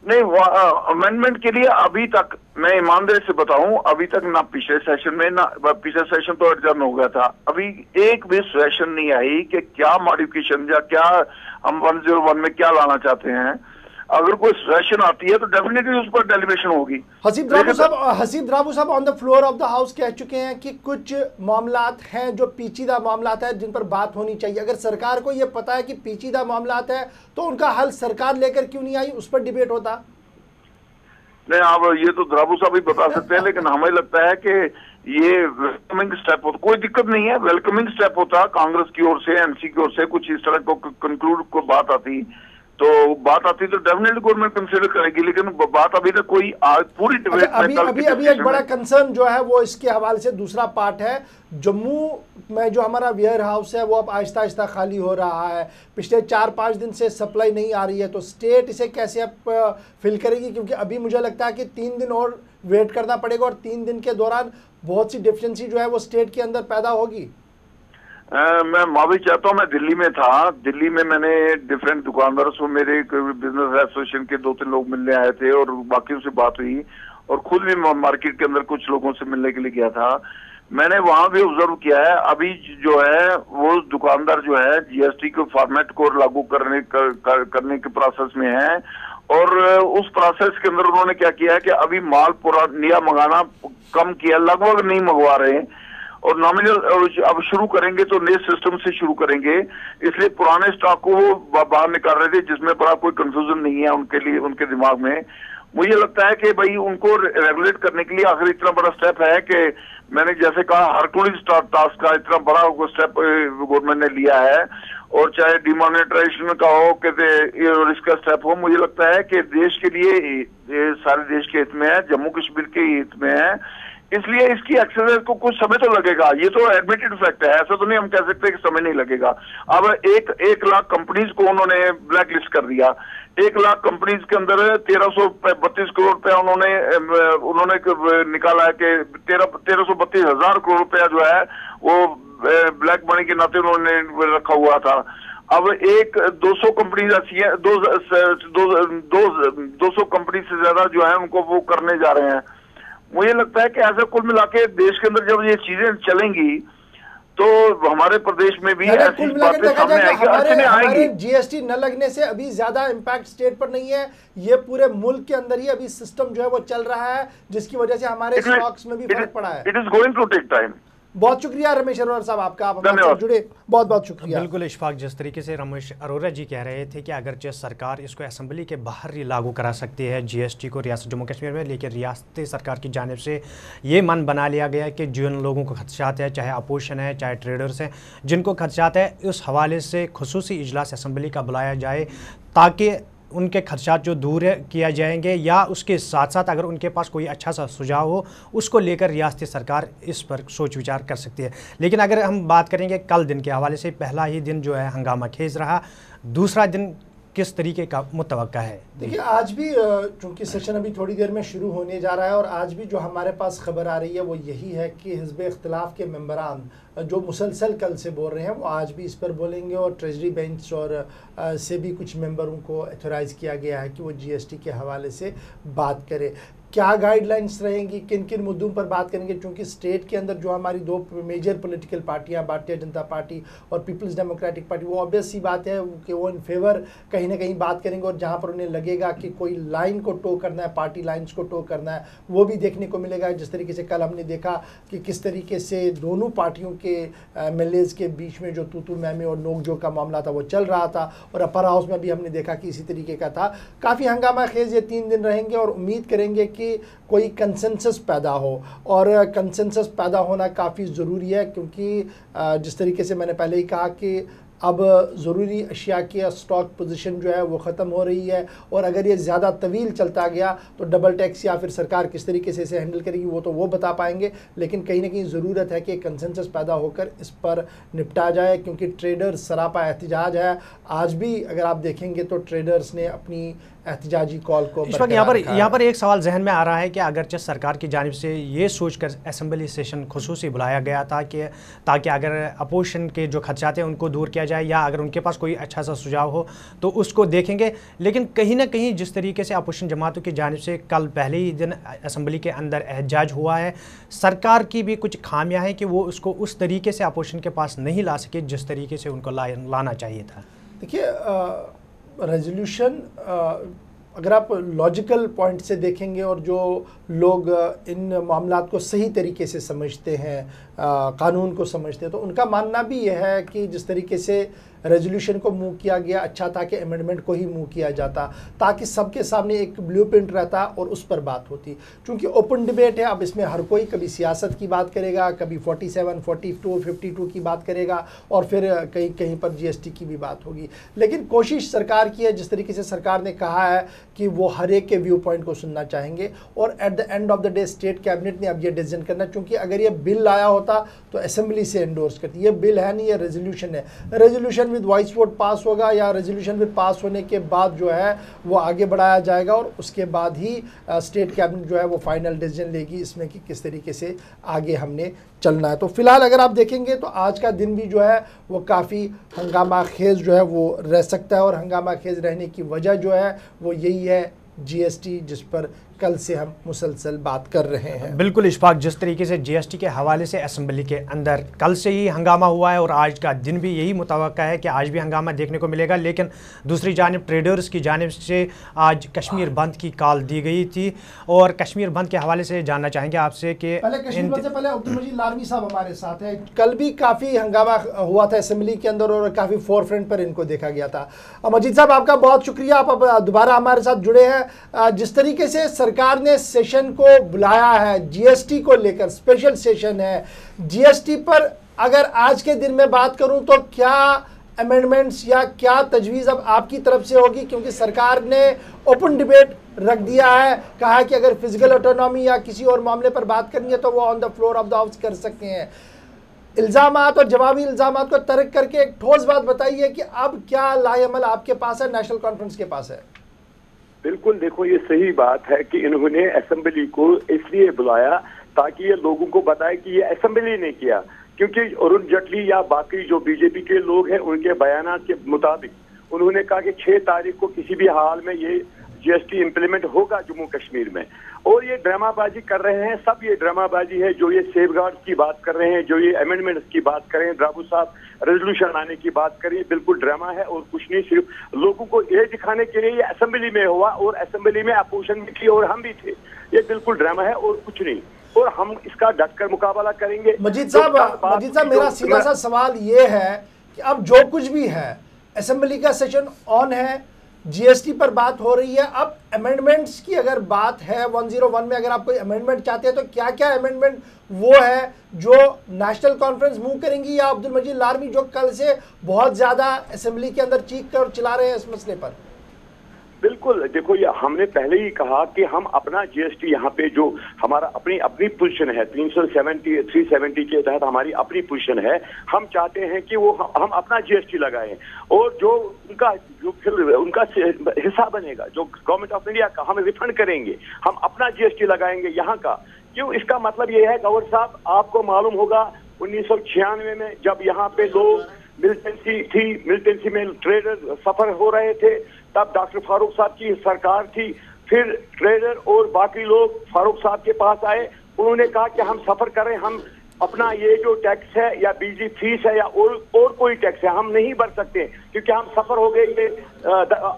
नहीं अमेंडमेंट के लिए अभी तक मैं ईमानदारी से बताऊँ, अभी तक ना पिछले सेशन में, ना पिछले सेशन तो एडजर्न हो गया था। अभी एक भी सेशन नहीं आई कि क्या मॉडिफिकेशन या क्या हम वन ज़ीरो वन में क्या लाना चाहते हैं। अगर कोई सेशन आती है तो डेफिनेटली उस पर डेलीवेशन होगी। हसीब द्राबू साहब हसीब द्राबू साहब on the floor of the house कह चुके हैं कि कुछ मामला हैं जो पेचीदा मामला है जिन पर बात होनी चाहिए। अगर सरकार को यह पता है कि पेचीदा मामला है तो उनका हल सरकार लेकर क्यों नहीं आई? उस पर डिबेट होता। नहीं आप ये तो द्राबू साहब ही बता सकते हैं लेकिन हमें लगता है कि ये वेलकमिंग स्टेप होता कोई दिक्कत नहीं है। वेलकमिंग स्टेप होता। कांग्रेस की ओर से एनसी की ओर से कुछ इस तरह को कंक्लूड को बात आती। तो बात आती तो डेफिनेटली गवर्नमेंट कंसिडर करेगी लेकिन बात अभी तक कोई पूरी अच्छा, अभी अभी अभी एक बड़ा कंसर्न जो है वो इसके हवाले से दूसरा पार्ट है। जम्मू में जो हमारा वेयर हाउस है वो अब आहिस्ता आहिस्ता खाली हो रहा है। पिछले चार पाँच दिन से सप्लाई नहीं आ रही है। तो स्टेट इसे कैसे अब फिल करेगी? क्योंकि अभी मुझे लगता है कि तीन दिन और वेट करना पड़ेगा और तीन दिन के दौरान बहुत सी डिफिशेंसी जो है वो स्टेट के अंदर पैदा होगी। मैं मावी चाहता हूँ मैं दिल्ली में था। दिल्ली में मैंने डिफरेंट दुकानदारों से मेरे बिज़नेस एसोसिएशन के दो तीन लोग मिलने आए थे और बाकी से बात हुई और खुद भी मार्केट के अंदर कुछ लोगों से मिलने के लिए गया था। मैंने वहाँ भी ऑब्ज़र्व किया है। अभी जो है वो दुकानदार जो है जीएसटी के फॉर्मेट को लागू करने कर, कर, करने के प्रोसेस में है और उस प्रोसेस के अंदर उन्होंने क्या किया है कि अभी माल पूरा निया मंगाना कम किया लगभग नहीं मंगवा रहे हैं। और नॉमिनल अब शुरू करेंगे तो नए सिस्टम से शुरू करेंगे। इसलिए पुराने स्टॉक को वो बाहर निकाल रहे थे, जिसमें बड़ा कोई कंफ्यूजन नहीं है उनके लिए, उनके दिमाग में। मुझे लगता है कि भाई उनको रेगुलेट करने के लिए आखिर इतना बड़ा स्टेप है कि मैंने जैसे कहा हरकुलिस टास्क का इतना बड़ा स्टेप गवर्नमेंट ने लिया है। और चाहे डिमोनेटाइजेशन का हो, कि इसका स्टेप हो, मुझे लगता है कि देश के लिए सारे देश के हित में है जम्मू कश्मीर के हित में है। इसलिए इसकी एक्सरसाइज को कुछ समय तो लगेगा। ये तो एडमिटेड फैक्ट है, ऐसा तो नहीं हम कह सकते कि समय नहीं लगेगा। अब एक एक लाख कंपनीज़ को उन्होंने ब्लैक लिस्ट कर दिया। एक लाख कंपनीज़ के अंदर तेरह सौ बत्तीस करोड़ रुपया उन्होंने उन्होंने निकाला है कि तेरह तेरह सौ बत्तीस हज़ार करोड़ रुपया जो है, वो ब्लैक मनी के नाते उन्होंने रखा हुआ था। अब एक 200 कंपनीज़ ऐसी दो दो दो सौ कंपनी से ज़्यादा जो है, उनको वो करने जा रहे हैं। मुझे लगता है कि ऐसा कुल मिला के देश के अंदर जब ये चीज़ें चलेंगी तो हमारे प्रदेश में भी ऐसी बातें सामने आएगी आएँगी। जीएसटी न लगने से अभी ज़्यादा इम्पैक्ट स्टेट पर नहीं है। ये पूरे मुल्क के अंदर ही अभी सिस्टम जो है वो चल रहा है जिसकी वजह से हमारे स्टॉक्स में भी फ़र्क पड़ा है। It is going to take time बहुत शुक्रिया रमेश अरोरा साहब आपका आप हमारे जुड़े। बहुत बहुत शुक्रिया। बिल्कुल इशफाक जिस तरीके से रमेश अरोरा जी कह रहे थे कि अगर अगरचे सरकार इसको असम्बली के बाहर ही लागू करा सकती है जीएसटी को रियासत जम्मू कश्मीर में लेकिन रियासती सरकार की जानब से ये मन बना लिया गया कि जिन लोगों को खदशात है चाहे अपोजिशन है चाहे ट्रेडर्स हैं जिनको खदशात है उस हवाले से खसूस इजलास असम्बली का बुलाया जाए ताकि उनके खदशात जो दूर किया जाएँगे या उसके साथ साथ अगर उनके पास कोई अच्छा सा सुझाव हो, उसको लेकर रियासती सरकार इस पर सोच विचार कर सकती है। लेकिन अगर हम बात करेंगे कल दिन के हवाले से, पहला ही दिन जो है हंगामा खेज रहा। दूसरा दिन किस तरीके का मुतव है? देखिए, आज भी चूँकि सेशन अभी थोड़ी देर में शुरू होने जा रहा है और आज भी जो हमारे पास खबर आ रही है, वो यही है कि हिजब इख्तलाफ के मेम्बरान जो मुसलसल कल से बोल रहे हैं, वो आज भी इस पर बोलेंगे और ट्रेजरी बेंच और से भी कुछ मेंबरों को एथोराइज़ किया गया है कि वो जीएसटी के हवाले से बात करें। क्या गाइडलाइंस रहेंगी किन किन मुद्दों पर बात करेंगे? क्योंकि स्टेट के अंदर जो हमारी दो मेजर पॉलिटिकल पार्टियाँ भारतीय जनता पार्टी और पीपल्स डेमोक्रेटिक पार्टी वो ऑब्वियस सी बात है कि वो इन फेवर कहीं ना कहीं बात करेंगे और जहाँ पर उन्हें लगेगा कि कोई लाइन को टो करना है पार्टी लाइन्स को टो करना है, वो भी देखने को मिलेगा। जिस तरीके से कल हमने देखा कि किस तरीके से दोनों पार्टियों के एम के बीच में जो तूतू मैमे और नोक का मामला था, वो चल रहा था और अपर हाउस में भी हमने देखा कि इसी तरीके का था। काफ़ी हंगामा खेज ये तीन दिन रहेंगे और उम्मीद करेंगे कि कि कोई कंसेंसस पैदा हो। और कंसेंसस पैदा होना काफ़ी ज़रूरी है क्योंकि जिस तरीके से मैंने पहले ही कहा कि अब ज़रूरी अशिया की स्टॉक पोजीशन जो है वो ख़त्म हो रही है और अगर ये ज़्यादा तवील चलता गया तो डबल टैक्स या फिर सरकार किस तरीके से इसे हैंडल करेगी वो तो वो बता पाएँगे। लेकिन कहीं ना कहीं ज़रूरत है कि कंसेंसस पैदा होकर इस पर निपटा जाए क्योंकि ट्रेडर्स सरापा एहतजाज है। आज भी अगर आप देखेंगे तो ट्रेडर्स ने अपनी एहतजाजी कॉल को इस वक्त यहाँ पर यहाँ पर एक सवाल जहन में आ रहा है कि अगरचे सरकार की जानब से ये सोचकर असम्बली सेशन खसूस बुलाया गया था कि ताकि अगर अपोजिशन के जो खदशात हैं उनको दूर किया जाए या अगर उनके पास कोई अच्छा सा सुझाव हो तो उसको देखेंगे। लेकिन कहीं ना कहीं जिस तरीके से अपोजिशन जमातों की जानब से कल पहले ही दिन असम्बली के अंदर एहजाज हुआ है सरकार की भी कुछ खामियाँ हैं कि वो उसको उस तरीके से अपोजिशन के पास नहीं ला सके जिस तरीके से उनको ला, लाना चाहिए था। देखिए रेजोल्यूशन अगर आप लॉजिकल पॉइंट से देखेंगे और जो लोग इन मामला को सही तरीके से समझते हैं कानून को समझते हैं तो उनका मानना भी यह है कि जिस तरीके से रेजोल्यूशन को मूव किया गया अच्छा था कि अमेंडमेंट को ही मूव किया जाता ताकि सबके सामने एक ब्लूप्रिंट रहता और उस पर बात होती। क्योंकि ओपन डिबेट है अब इसमें हर कोई कभी सियासत की बात करेगा कभी 47, 42, 52 की बात करेगा और फिर कहीं कहीं पर जीएसटी की भी बात होगी। लेकिन कोशिश सरकार की है जिस तरीके से सरकार ने कहा है कि वो हर एक के व्यू पॉइंट को सुनना चाहेंगे और at the end of the day state cabinet ने अब ये डिसीज़न करना क्योंकि अगर ये बिल लाया होता तो असेंबली से एंडोर्स करती। ये बिल है नहीं ये रेजोल्यूशन है। Resolution with voice vote pass होगा या रेजोल्यूशन विद पास होने के बाद जो है, वो आगे बढ़ाया जाएगा और उसके बाद ही स्टेट कैबिनेट जो है, वो फाइनल डिसीज़न लेगी इसमें कि किस तरीके से आगे हमने चलना है। तो फ़िलहाल अगर आप देखेंगे तो आज का दिन भी जो है, वो काफ़ी हंगामा खेज जो है, वो रह सकता है और हंगामा खेज रहने की वजह जो है, वो यही है जीएसटी जिस पर कल से हम मुसलसल बात कर रहे हैं। बिल्कुल इशफाक जिस तरीके से जीएसटी के हवाले से असम्बली के अंदर कल से ही हंगामा हुआ है और आज का दिन भी यही मुतव है कि आज भी हंगामा देखने को मिलेगा लेकिन दूसरी जानब ट्रेडर्स की जानब से आज कश्मीर बंद की कॉल दी गई थी। और कश्मीर बंद के हवाले से जानना चाहेंगे आपसे कि लारवी साहब हमारे साथ है। कल भी काफ़ी हंगामा हुआ था असम्बली के अंदर और काफ़ी फोर फ्रंट पर इनको देखा गया था। मजीद साहब आपका बहुत शुक्रिया। आप दोबारा हमारे साथ जुड़े हैं। जिस तरीके से सरकार ने सेशन को बुलाया है जीएसटी को लेकर स्पेशल सेशन है। जीएसटी पर अगर आज के दिन में बात करूँ तो क्या अमेंडमेंट्स या क्या तजवीज़ अब आपकी तरफ़ से होगी? क्योंकि सरकार ने ओपन डिबेट रख दिया है। कहा कि अगर फ़िज़िकल ऑटोनॉमी या किसी और मामले पर बात करनी है तो वो on the floor of the house कर सकते हैं। इल्ज़ाम और जवाबी इल्ज़ाम को तर्क करके एक ठोस बात बताइए कि अब क्या लाएमल आपके पास है नेशनल कॉन्फ्रेंस के पास है। बिल्कुल देखो, ये सही बात है कि इन्होंने असेंबली को इसलिए बुलाया ताकि ये लोगों को बताए कि ये असेंबली ने किया। क्योंकि अरुण जेटली या बाकी जो बीजेपी के लोग हैं, उनके बयान के मुताबिक उन्होंने कहा कि छह तारीख को किसी भी हाल में ये जीएसटी इंप्लीमेंट होगा जम्मू कश्मीर में। और ये ड्रामाबाजी कर रहे हैं सब ये ड्रामाबाजी है जो ये सेफ़ की बात कर रहे हैं जो ये अमेंडमेंट की बात कर रहे हैं ड्राबू साहब रेजोल्यूशन लाने की बात करें बिल्कुल ड्रामा है और कुछ नहीं सिर्फ़ लोगों को ये दिखाने के लिए ये असेंबली में हुआ और असेंबली में अपोजिशन भी थी और हम भी थे। ये बिल्कुल ड्रामा है और कुछ नहीं। और हम इसका डटकर मुकाबला करेंगे। मजीद साहब मजीद साहब मेरा सीधा सा सवाल ये है कि अब जो कुछ भी है असेंबली का सेशन ऑन है जीएसटी पर बात हो रही है। अब अमेंडमेंट्स की अगर बात है 101 में अगर आप कोई अमेंडमेंट चाहते हैं तो क्या क्या अमेंडमेंट वो है जो नेशनल कॉन्फ्रेंस मूव करेंगी या अब्दुल मजीद लारमी जो कल से बहुत ज़्यादा असेंबली के अंदर चीख कर चला रहे हैं इस मसले पर? बिल्कुल, देखो ये हमने पहले ही कहा कि हम अपना जीएसटी यहाँ पे जो हमारा अपनी अपनी पोजीशन है, तीन सौ सेवेंटी थ्री सेवेंटी के तहत हमारी अपनी पोजीशन है, हम चाहते हैं कि वो हम अपना जीएसटी लगाएँ। और जो उनका, जो फिर उनका हिस्सा बनेगा, जो गवर्नमेंट ऑफ़ इंडिया का हम रिफंड करेंगे, हम अपना जीएसटी लगाएँगे यहाँ का। क्यों? इसका मतलब ये है गवर साहब, आपको मालूम होगा, उन्नीस सौ छियानवे में जब यहाँ पे लोग मिलिटेंसी थी मिलिटेंसी में ट्रेडर सफ़र हो रहे थे तब डॉक्टर फारूक साहब की सरकार थी। फिर ट्रेडर और बाकी लोग फारूक साहब के पास आए। उन्होंने कहा कि हम सफ़र करें हम अपना ये जो टैक्स है या बिजली फ़ीस है या और, और कोई टैक्स है हम नहीं भर सकते क्योंकि हम सफ़र हो गए ये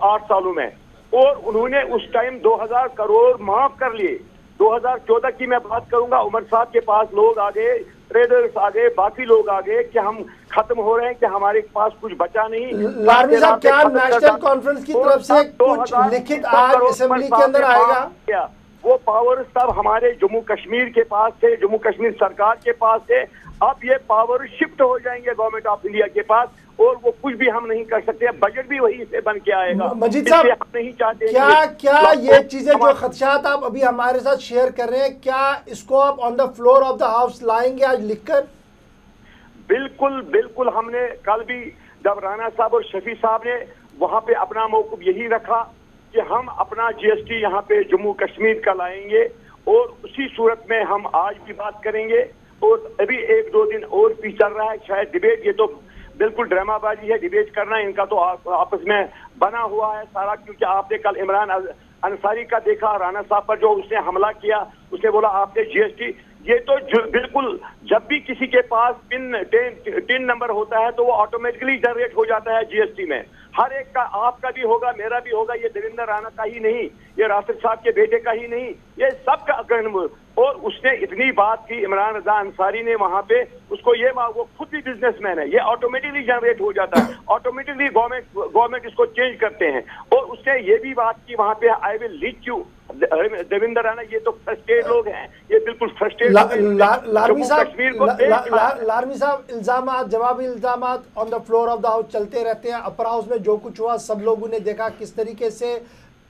आठ सालों में। और उन्होंने उस टाइम 2000 करोड़ माफ़ कर लिए। 2014 की मैं बात करूँगा उमर साहब के पास लोग आ गए ट्रेडर्स आ गए बाकी लोग आ गए कि हम खत्म हो रहे हैं कि हमारे पास कुछ बचा नहीं। साहब क्या नेशनल कॉन्फ्रेंस की तरफ़ से कुछ लिखित आज असेंबली के अंदर आएगा? वो पावर सब हमारे जम्मू कश्मीर के पास थे जम्मू कश्मीर सरकार के पास थे। अब ये पावर शिफ्ट हो जाएँगे गवर्नमेंट ऑफ़ इंडिया के पास। और वो कुछ भी हम नहीं कर सकते बजट भी वही से बन के आएगा। मजीद साहब हम नहीं चाहते क्या क्या ये चीज़ें जो खदशात आप अभी हमारे साथ शेयर कर रहे हैं क्या इसको आप on the floor of the house लाएँगे आज लिखकर? बिल्कुल बिल्कुल हमने कल भी जब राणा साहब और शफी साहब ने वहाँ पे अपना मौकूफ यही रखा कि हम अपना जीएसटी यहाँ पे जम्मू कश्मीर का लाएँगे और उसी सूरत में हम आज भी बात करेंगे और अभी एक दो दिन और भी चल रहा है शायद डिबेट ये तो बिल्कुल ड्रामाबाजी है डिबेट करना इनका तो आपस में बना हुआ है सारा, क्योंकि आपने कल इमरान अंसारी का देखा राना साहब पर जो उसने हमला किया, उसने बोला, आपने जीएसटी ये तो बिल्कुल, जब भी किसी के पास पिन, टिन नंबर होता है तो वो ऑटोमेटिकली जनरेट हो जाता है जीएसटी में। हर एक का, आपका भी होगा, मेरा भी होगा, ये देवेंद्र राणा का ही नहीं, ये राशिद साहब के बेटे का ही नहीं, ये सबका और उसने इतनी बात की, इमरान रजा अंसारी ने वहाँ पे, उसको ये वो खुद भी बिजनेसमैन है, ये ऑटोमेटिकली जनरेट हो जाता है। ऑटोमेटिकली गवर्नमेंट गवर्नमेंट इसको चेंज करते हैं। और उसने ये भी बात की, वहाँ पे I will lead you Devendra Rana ये तो फ्रस्ट्रेट लोग हैं। ये बिल्कुल फ्रस्ट्रेट लारमी साहब लारमी साहब इल्ज़ाम जवाबी इल्ज़ाम on the floor of the house चलते रहते हैं। अपर हाउस में जो कुछ हुआ सब लोगों ने देखा किस तरीके से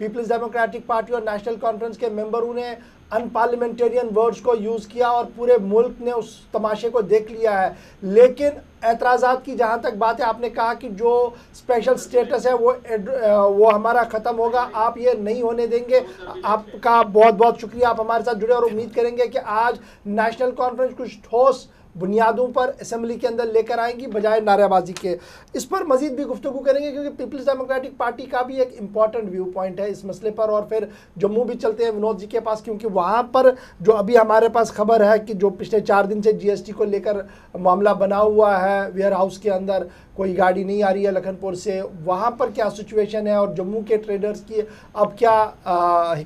पीपल्स डेमोक्रेटिक पार्टी और नेशनल कॉन्फ्रेंस के मेंबरों ने अनपार्लियामेंटेरियन वर्ड्स को यूज़ किया और पूरे मुल्क ने उस तमाशे को देख लिया है। लेकिन एतराज़ात की, जहाँ तक बात है, आपने कहा कि जो स्पेशल स्टेटस है, वो वो हमारा ख़त्म होगा। आप ये नहीं होने देंगे। आपका बहुत बहुत शुक्रिया। आप हमारे साथ जुड़े और उम्मीद करेंगे कि आज नेशनल कॉन्फ्रेंस कुछ ठोस बुनियादों पर असम्बली के अंदर लेकर आएँगी, बजाय नारेबाजी के। इस पर मजीद भी गुफ्तु करेंगे, क्योंकि पीपल्स डेमोक्रेटिक पार्टी का भी एक इंपॉर्टेंट व्यू पॉइंट है इस मसले पर, और फिर जम्मू भी चलते हैं विनोद जी के पास, क्योंकि वहाँ पर जो अभी हमारे पास खबर है कि जो पिछले चार दिन से जीएसटी को लेकर मामला बना हुआ है वेयर हाउस के अंदर कोई गाड़ी नहीं आ रही है लखनपुर से। वहाँ पर क्या सिचुएशन है और जम्मू के ट्रेडर्स की अब क्या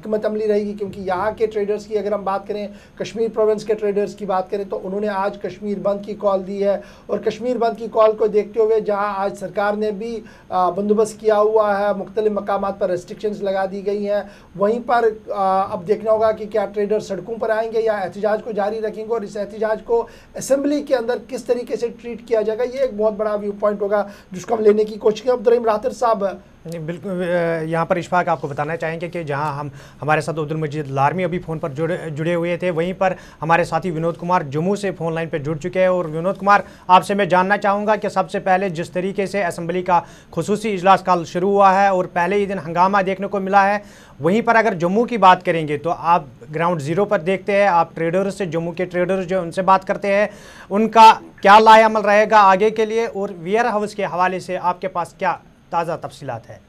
हमत अमली रहेगी? क्योंकि यहाँ के ट्रेडर्स की अगर हम बात करें, कश्मीर प्रोविंस के ट्रेडर्स की बात करें तो उन्होंने आज कश्मीर बंद की कॉल दी है। और कश्मीर बंद की कॉल को देखते हुए जहाँ आज सरकार ने भी बंदोबस्त किया हुआ है, मुख्तलिफ़ मकाम पर रेस्ट्रिक्शंस लगा दी गई हैं। वहीं पर अब देखना होगा कि क्या ट्रेडर सड़कों पर आएँगे या एहतजाज को जारी रखेंगे और इस एहतजाज को असम्बली के अंदर किस तरीके से ट्रीट किया जाएगा, ये एक बहुत बड़ा व्यू पॉइंट होगा जिसको हम लेने की कोशिश करें। अब्दुल राहतर साहब बिल्कुल यहाँ पर इशफाक आपको बताना चाहेंगे कि जहाँ हम, हमारे साथ अब्दुल मजीद लारमी अभी फ़ोन पर जुड़े जुड़े हुए थे, वहीं पर हमारे साथी विनोद कुमार जम्मू से फ़ोन लाइन पर जुड़ चुके हैं और विनोद कुमार, आपसे मैं जानना चाहूँगा कि सबसे पहले जिस तरीके से असम्बली का खसूस इजलास कल शुरू हुआ है और पहले ही दिन हंगामा देखने को मिला है, वहीं पर अगर जम्मू की बात करेंगे तो आप ग्राउंड ज़ीरो पर देखते हैं, आप ट्रेडर्स से, जम्मू के ट्रेडर्स जो उनसे बात करते हैं, उनका क्या लायामल रहेगा आगे के लिए और वेयर हाउस के हवाले से आपके पास क्या ताज़ा तफसीत है।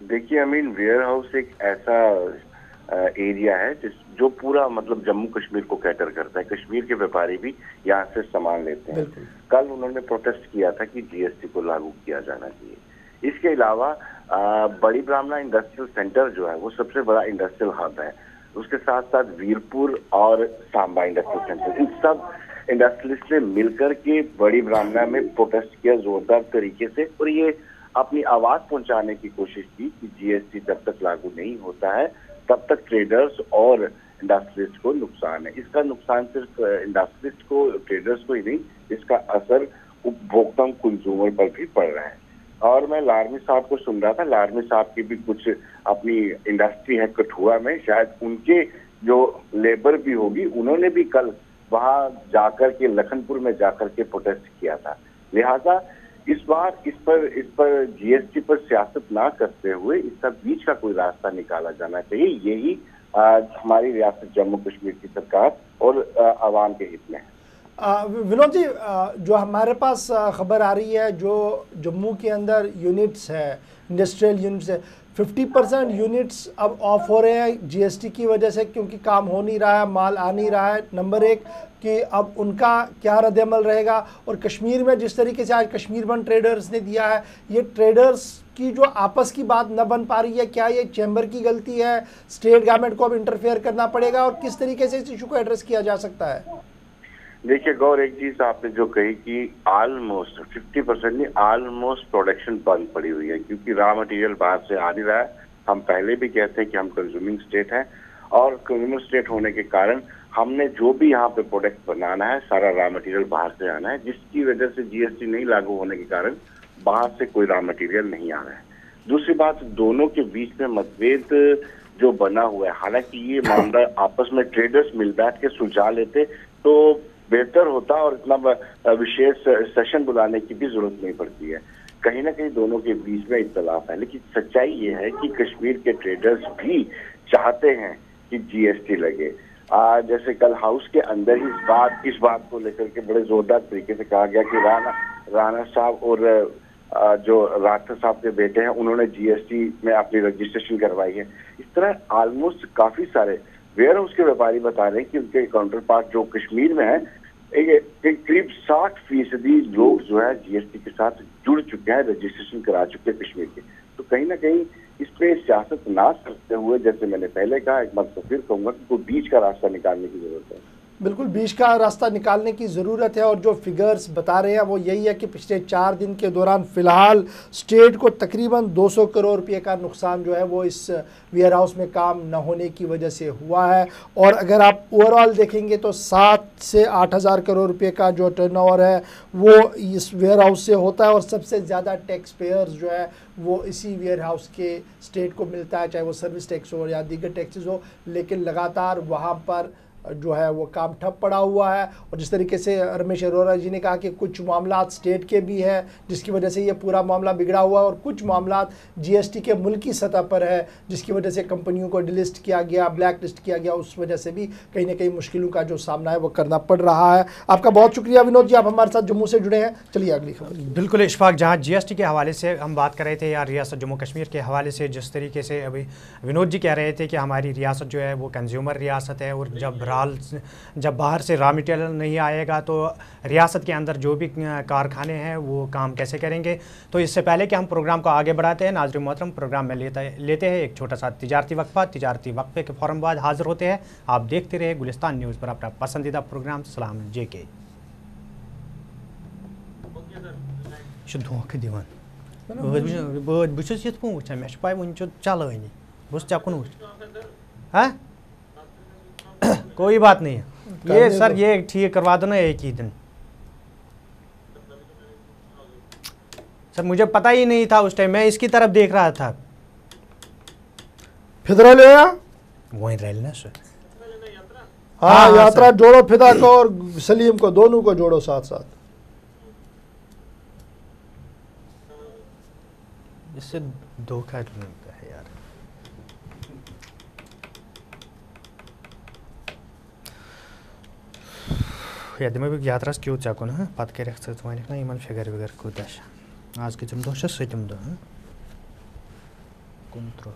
देखिए अमीन वेयर हाउस एक ऐसा एरिया है जिस जो पूरा मतलब जम्मू कश्मीर को कैटर करता है। कश्मीर के व्यापारी भी यहाँ से सामान लेते हैं। कल उन्होंने प्रोटेस्ट किया था कि जीएसटी को लागू किया जाना चाहिए। इसके अलावा बड़ी ब्राह्मणा इंडस्ट्रियल सेंटर जो है वो सबसे बड़ा इंडस्ट्रियल हब है। उसके साथ साथ वीरपुर और सांबा इंडस्ट्रियल सेंटर इन सब इंडस्ट्रियलिस्ट ने मिलकर के बड़ी ब्राह्मणा में प्रोटेस्ट किया जोरदार तरीके से। और ये अपनी आवाज़ पहुँचाने की कोशिश की कि जीएसटी जब तक लागू नहीं होता है, तब तक ट्रेडर्स और इंडस्ट्रिस्ट को नुकसान है। इसका नुकसान सिर्फ़ इंडस्ट्रिस्ट को ट्रेडर्स को ही नहीं, इसका असर उपभोक्ता कंज्यूमर पर भी पड़ रहा है। और मैं लारमी साहब को सुन रहा था, लारमी साहब की भी कुछ अपनी इंडस्ट्री है कठुआ में, शायद उनके जो लेबर भी होगी, उन्होंने भी कल वहाँ जाकर के, लखनपुर में जाकर के प्रोटेस्ट किया था। लिहाजा इस बार इस पर इस पर जीएसटी पर सियासत ना करते हुए इसका बीच का कोई रास्ता निकाला जाना चाहिए। यही हमारी रियासत जम्मू कश्मीर की सरकार और आवाम के हित में है। विनोद जी जो हमारे पास खबर आ रही है, जो जम्मू के अंदर यूनिट्स है इंडस्ट्रियल यूनिट्स है 50 परसेंट यूनिट्स अब ऑफ़ हो रहे हैं जीएसटी की वजह से, क्योंकि काम हो नहीं रहा है, माल आ नहीं रहा है। नंबर एक, कि अब उनका क्या रद्दमल रहेगा? और कश्मीर में जिस तरीके से आज कश्मीर बन ट्रेडर्स ने दिया है, ये ट्रेडर्स की जो आपस की बात न बन पा रही है, क्या ये चैम्बर की गलती है? स्टेट गवर्नमेंट को अब इंटरफेयर करना पड़ेगा, और किस तरीके से इस इशू को एड्रेस किया जा सकता है? देखिए, गौर, एक चीज़ आपने जो कही कि ऑलमोस्ट 50 परसेंट नहीं ऑलमोस्ट प्रोडक्शन बंद पड़ी हुई है, क्योंकि रॉ मटेरियल बाहर से आ नहीं रहा है। हम पहले भी कहते हैं कि हम कंज्यूमिंग स्टेट हैं और कंज्यूमर स्टेट होने के कारण हमने जो भी यहाँ पे प्रोडक्ट बनाना है, सारा रॉ मटेरियल बाहर से आना है, जिसकी वजह से जीएसटी नहीं लागू होने के कारण बाहर से कोई रॉ मटेरियल नहीं आ रहा है। दूसरी बात, दोनों के बीच में मतभेद जो बना हुआ है, हालाँकि ये मामला आपस में ट्रेडर्स मिल बैठ के सुलझा लेते तो बेहतर होता और इतना विशेष सेशन बुलाने की भी ज़रूरत नहीं पड़ती है। कहीं ना कहीं दोनों के बीच में इख्तलाफ है। लेकिन सच्चाई ये है कि कश्मीर के ट्रेडर्स भी चाहते हैं कि जीएसटी लगे। आ, जैसे कल हाउस के अंदर ही इस बात इस बात को लेकर के बड़े जोरदार तरीके से कहा गया कि राना राना साहब और जो राठौर साहब के बेटे हैं उन्होंने जीएसटी में अपनी रजिस्ट्रेशन करवाई है। इस तरह ऑलमोस्ट काफ़ी सारे वेयर हाउस के व्यापारी बता रहे हैं कि उनके काउंटर पार्ट जो कश्मीर में है करीब साठ फ़ीसदी लोग जो है जीएसटी के साथ जुड़ चुके हैं रजिस्ट्रेशन करा चुके हैं कश्मीर के। तो कहीं ना कहीं इस पे सियासत ना करते हुए, जैसे मैंने पहले कहा, एक बार तो फिर कहूँगा कि कोई बीच का रास्ता निकालने की ज़रूरत है। बिल्कुल, बीच का रास्ता निकालने की ज़रूरत है और जो फिगर्स बता रहे हैं, वो यही है कि पिछले चार दिन के दौरान फ़िलहाल स्टेट को तकरीबन 200 करोड़ रुपए का नुकसान जो है, वो इस वेयर हाउस में काम न होने की वजह से हुआ है। और अगर आप ओवरऑल देखेंगे तो सात से आठ हज़ार करोड़ रुपये का जो टर्नओवर है, वो इस वेयर हाउस से होता है और सबसे ज़्यादा टैक्स पेयर्स जो है, वो इसी वेयर हाउस के स्टेट को मिलता है, चाहे वो सर्विस टैक्स हो या दीगर टैक्सेस हो। लेकिन लगातार वहाँ पर जो है वो काम ठप पड़ा हुआ है। और जिस तरीके से रमेश अरोरा जी ने कहा कि कुछ मामला स्टेट के भी हैं, जिसकी वजह से ये पूरा मामला बिगड़ा हुआ है और कुछ मामला जीएसटी के मुल्की सतह पर है, जिसकी वजह से कंपनियों को डिलिस्ट किया गया ब्लैक लिस्ट किया गया, उस वजह से भी कहीं ना कहीं मुश्किलों का जो सामना है वो करना पड़ रहा है। आपका बहुत शुक्रिया विनोद जी, आप हमारे साथ जम्मू से जुड़े हैं। चलिए अगली खबर। बिल्कुल इशफाक, जहाँ जी के हवाले से हम बात कर रहे थे या रियासत जम्मू कश्मीर के हवाले से जिस तरीके से अभी विनोद जी कह रहे थे कि हमारी रियासत जो है वो कंज्यूमर रियासत है और जब बहरहाल जब बाहर से रॉ मटेरियल नहीं आएगा तो रियासत के अंदर जो भी कारखाने हैं वो काम कैसे करेंगे तो इससे पहले कि हम प्रोग्राम को आगे बढ़ाते हैं नाजर मोहतरम प्रोग्राम में लेते लेते हैं एक छोटा सा तजारती वक्फा तजारती वक्फे के फ़ौरन बाद हाजिर होते हैं आप देखते रहे गुलिस्तान न्यूज़ पर अपना पसंदीदा प्रोग्राम सलाम जे के धोखे दिवान बहुत मे पाए वो चलानी बहुत वो हाँ कोई बात नहीं है। ये सर ये ठीक करवा दो ना एक ही दिन। सर मुझे पता ही नहीं था उस टाइम मैं इसकी तरफ़ देख रहा था। फिदरा ले आया? वही रेल ना सर। हाँ, हाँ यात्रा जोड़ो फिदा को और सलीम को दोनों को जोड़ो साथ साथ इससे धोखा यदि यात्रा क्यों चकुन पत् कर वन ना इन फिगर विगर कूत आज कम दह सतम दह कुंत्र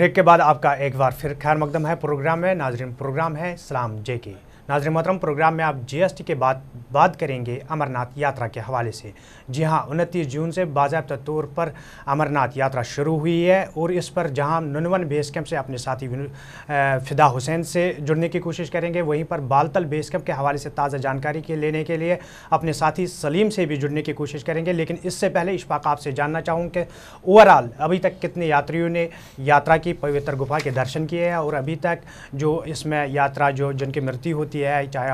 ब्रेक के बाद आपका एक बार फिर खैर मकदम है। प्रोग्राम में नाजरीन प्रोग्राम है। सलाम जे की। नाजरीन मोहतरम, प्रोग्राम में आप जीएसटी के बाद बात करेंगे अमरनाथ यात्रा के हवाले से। जी हाँ उनतीस जून से बाबा तौर पर अमरनाथ यात्रा शुरू हुई है और इस पर जहाँ नुनवन बेस कैंप से अपने साथी फ़िदा हुसैन से जुड़ने की कोशिश करेंगे, वहीं पर बालतल बेस कैंप के हवाले से ताज़ा जानकारी के लेने के लिए अपने साथी सलीम से भी जुड़ने की कोशिश करेंगे। लेकिन इससे पहले इशफाक आपसे जानना चाहूँ कि ओवरऑल अभी तक कितने यात्रियों ने यात्रा की, पवित्र गुफा के दर्शन किए हैं और अभी तक जो इसमें यात्रा जो जिनकी मृत्यु होती है, चाहे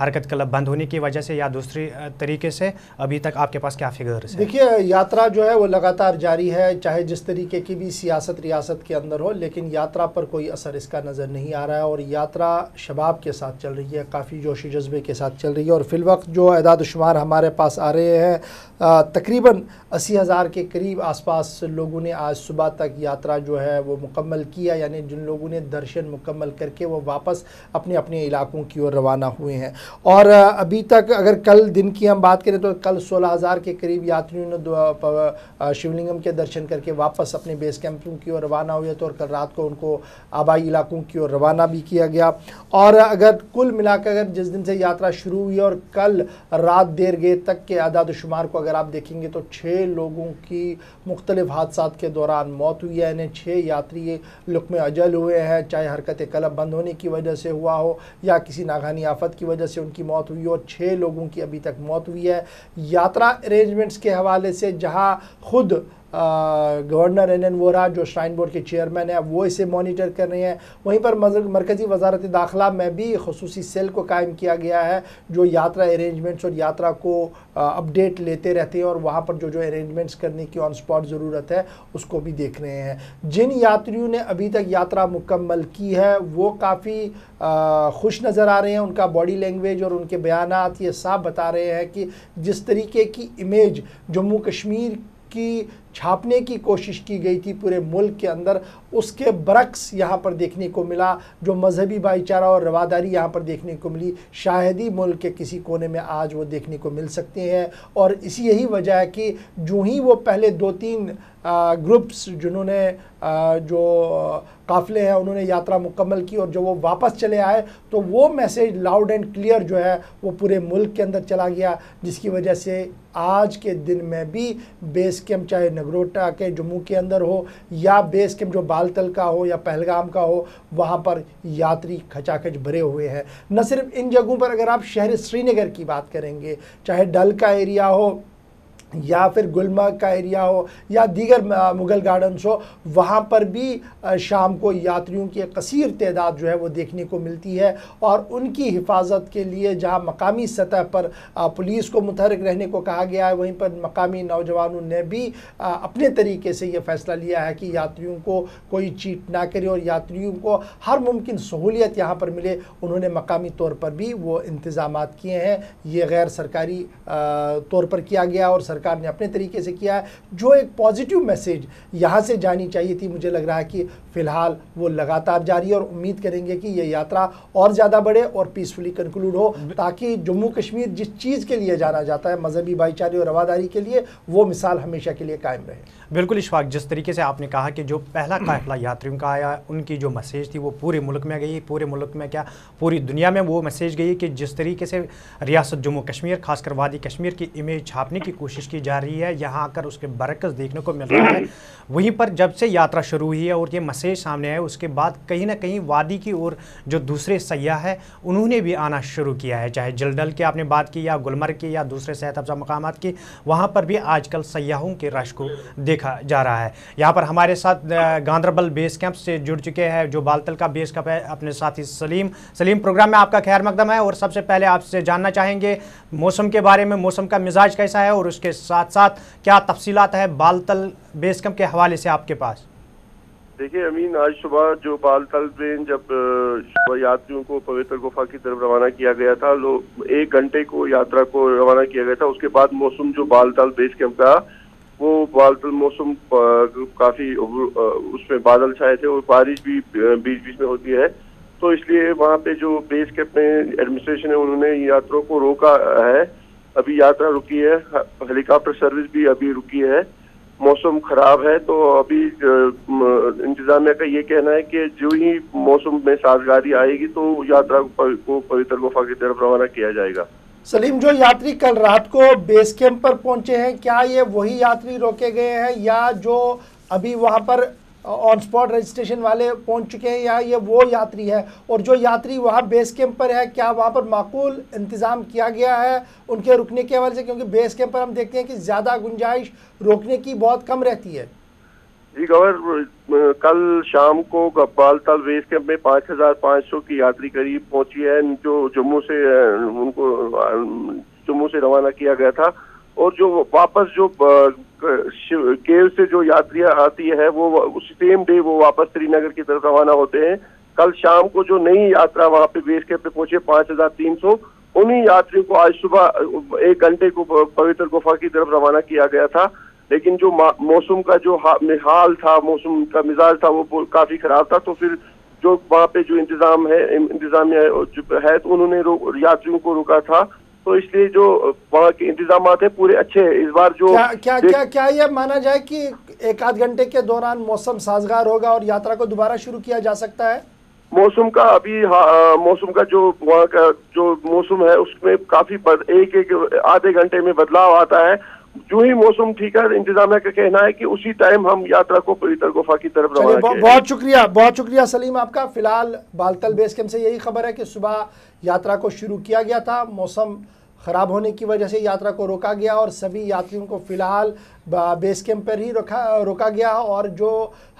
हरकत क्लब बंद होने की वजह से या दूसरी तरीके से अभी तक आपके पास क्या फिगर है? देखिए, यात्रा जो है वो लगातार जारी है, चाहे जिस तरीके की भी सियासत, रियासत के अंदर हो, लेकिन यात्रा पर कोई असर इसका नज़र नहीं आ रहा है और यात्रा शबाब के साथ चल रही है, काफ़ी जोश जज्बे के साथ चल रही है और फिल वक्त जो अदाद शुमार हमारे पास आ रहे हैं तकरीबन अस्सी हज़ार के करीब आसपास लोगों ने आज सुबह तक यात्रा जो है वो मुकम्मल किया यानी जिन लोगों ने दर्शन मुकम्मल करके वो वापस अपने अपने इलाकों की ओर रवाना हुए हैं। और अभी तक अगर कल दिन की हम बात करें तो कल सोलह हज़ार के करीब यात्रियों ने शिवलिंगम के दर्शन करके वापस अपने बेस कैंपों की ओर रवाना हुए तो और कल रात को उनको आबाई इलाकों की ओर रवाना भी किया गया। और अगर कुल मिलाकर अगर जिस दिन से यात्रा शुरू हुई और कल रात देर गए तक के आदाद शुमार को अगर आप देखेंगे तो छः लोगों की मुख्तलिफ़ हादसा के दौरान मौत हुई है। इन्हें छः यात्री लुक में अजल हुए हैं। चाहे हरकत कलब बंद होने की वजह से हुआ हो या किसी नागानी आफत की वजह से उनकी मौत हुई और छः लोगों की अभी तक मौत हुई है। यात्रा अरेंजमेंट्स के हवाले से जहाँ खुद गवर्नर एन एन वोरा, जो श्राइन बोर्ड के चेयरमैन हैं, वो इसे मॉनिटर कर रहे हैं। वहीं पर मरकज़ी वजारत दाखिला में भी खसूस सेल को कायम किया गया है, जो यात्रा अरेंजमेंट्स और यात्रा को अपडेट लेते रहते हैं और वहाँ पर जो जो अरेंजमेंट्स करने की ऑन स्पॉट ज़रूरत है, उसको भी देख रहे हैं। जिन यात्रियों ने अभी तक यात्रा मुकम्मल की है, वो काफ़ी खुश नज़र आ रहे हैं। उनका बॉडी लैंग्वेज और उनके बयान ये साफ़ बता रहे हैं कि जिस तरीके की इमेज जम्मू कश्मीर की छापने की कोशिश की गई थी पूरे मुल्क के अंदर उसके बरक्स यहाँ पर देखने को मिला, जो मजहबी भाईचारा और रवादारी यहाँ पर देखने को मिली। शायद ही मुल्क के किसी कोने में आज वो देखने को मिल सकते हैं। और इसी यही वजह है कि जो ही वो पहले दो तीन ग्रुप्स जिन्होंने जो काफ़िले हैं, उन्होंने यात्रा मुकम्मल की और जब वो वापस चले आए तो वो मैसेज लाउड एंड क्लियर जो है, वो पूरे मुल्क के अंदर चला गया, जिसकी वजह से आज के दिन में भी बेस कैंप चाहे नगरोटा के, जम्मू के अंदर हो, या बेस कैंप जो बालतल का हो या पहलगाम का हो, वहाँ पर यात्री खचाखच भरे हुए हैं। न सिर्फ़ इन जगहों पर, अगर आप शहर श्रीनगर की बात करेंगे, चाहे डल का एरिया हो या फिर गुलमर्ग का एरिया हो या दीगर मुग़ल गार्डन्स हो, वहाँ पर भी शाम को यात्रियों की एक कसीर तदाद जो है वो देखने को मिलती है और उनकी हिफाजत के लिए जहाँ मकामी सतह पर पुलिस को मुतहरक रहने को कहा गया है, वहीं पर मकामी नौजवानों ने भी अपने तरीके से ये फ़ैसला लिया है कि यात्रियों को कोई चीट ना करे और यात्रियों को हर मुमकिन सहूलियत यहाँ पर मिले। उन्होंने मकामी तौर पर भी वो इंतज़ाम किए हैं। ये गैर सरकारी तौर पर किया गया और सर सरकार ने अपने तरीके से किया है। जो एक पॉजिटिव मैसेज यहाँ से जानी चाहिए थी, मुझे लग रहा है कि फ़िलहाल वो लगातार जारी है और उम्मीद करेंगे कि ये यात्रा और ज़्यादा बढ़े और पीसफुली कंक्लूड हो ताकि जम्मू कश्मीर जिस चीज़ के लिए जाना जाता है मजहबी भाईचारे और रवादारी के लिए वो मिसाल हमेशा के लिए कायम रहे। बिल्कुल इशफाक जिस तरीके से आपने कहा कि जो पहला काफिला यात्रियों का आया उनकी जो मैसेज थी वो पूरे मुल्क में गई पूरे मुल्क में क्या पूरी दुनिया में वो मैसेज गई कि जिस तरीके से रियासत जम्मू कश्मीर खासकर वादी कश्मीर की इमेज छापने की कोशिश की जा रही है यहाँ आकर उसके बरकस देखने को मिल रहा है। वहीं पर जब से यात्रा शुरू हुई है और ये मैसेज सामने आए, उसके बाद कहीं ना कहीं वादी की ओर जो दूसरे सयाह है, उन्होंने भी आना शुरू किया है। चाहे जलडल की आपने बात की या गुलमर्ग की या दूसरे सेहत अफजा मकाम की, वहाँ पर भी आजकल सयाहों के रश को देखा जा रहा है। यहाँ पर हमारे साथ गांधरबल बेस कैंप से जुड़ चुके हैं, जो बालतल का बेस कैंप है, अपने साथी सलीम। सलीम, प्रोग्राम में आपका खैर मकदम है और सबसे पहले आपसे जानना चाहेंगे, मौसम के बारे में, मौसम का मिजाज कैसा है और उसके साथ साथ क्या तफसीलात है बालतल बेस कैंप के हवाले से आपके पास? देखिए अमीन आज सुबह जो बालतल ट्रेन जब सुबह यात्रियों को पवित्र गुफा की तरफ़ रवाना किया गया था लोग एक घंटे को यात्रा को रवाना किया गया था, उसके बाद मौसम जो बालतल बेस कैंप का, वो बालतल मौसम काफ़ी उसमें बादल छाए थे और बारिश भी बीच बीच में होती है। तो इसलिए वहाँ पे जो बेस कैंप में एडमिनिस्ट्रेशन है, उन्होंने यात्रा को रोका है। अभी यात्रा रुकी है हेलीकॉप्टर सर्विस भी अभी रुकी है। मौसम खराब है तो अभी इंतजामिया का ये कहना है कि जो ही मौसम में साजगारी आएगी तो यात्रा को पवित्र गुफा की तरफ़ रवाना किया जाएगा। सलीम, जो यात्री कल रात को बेस कैंप पर पहुँचे हैं, क्या ये वही यात्री रोके गए हैं, या जो अभी वहाँ पर ऑन स्पॉट रजिस्ट्रेशन वाले पहुँच चुके हैं या ये वो यात्री है? और जो यात्री वहाँ बेस कैंप पर है, क्या वहाँ पर माकूल इंतज़ाम किया गया है उनके रुकने के हवाले से? क्योंकि बेस कैंप पर हम देखते हैं कि ज़्यादा गुंजाइश रोकने की बहुत कम रहती है। जी गवर कल शाम को बालताल बेस कैंप में पाँच हज़ार पाँच सौ की यात्री करीब पहुँची है, जो जम्मू से उनको, जम्मू से रवाना किया गया था। और जो वापस जो केव से जो यात्रियाँ आती है, वो उसी सेम डे वो वापस श्रीनगर की तरफ़ रवाना होते हैं। कल शाम को जो नई यात्रा वहाँ पे बेस कैंप पे पहुँचे, पाँच हज़ार तीन सौ, उन्हीं यात्रियों को आज सुबह एक घंटे को पवित्र गुफा की तरफ़ रवाना किया गया था। लेकिन जो मौसम का जो हाल था, मौसम का मिजाज था, वो काफ़ी खराब था। तो फिर जो वहाँ पे जो इंतज़ाम है, इंतजामिया है तो उन्होंने यात्रियों को रोका था। तो इसलिए जो वहाँ के इंतज़ाम है पूरे अच्छे हैं। इस बार जो क्या क्या क्या क्या यह माना जाए कि एक आध घंटे के दौरान मौसम साजगार होगा और यात्रा को दोबारा शुरू किया जा सकता है? मौसम का अभी हाँ मौसम का जो वहाँ का जो मौसम है उसमें काफ़ी बद, एक एक आधे घंटे में बदलाव आता है। जो ही मौसम ठीक है इंतजामिया का कहना है कि उसी टाइम हम यात्रा को पवित्र गुफा की तरफ़ रवाना बहुत शुक्रिया बहुत शुक्रिया सलीम आपका। फ़िलहाल बालतल बेस कैंप से यही खबर है कि सुबह यात्रा को शुरू किया गया था मौसम ख़राब होने की वजह से यात्रा को रोका गया और सभी यात्रियों को फ़िलहाल बेस कैंप पर ही रोका रोका गया और जो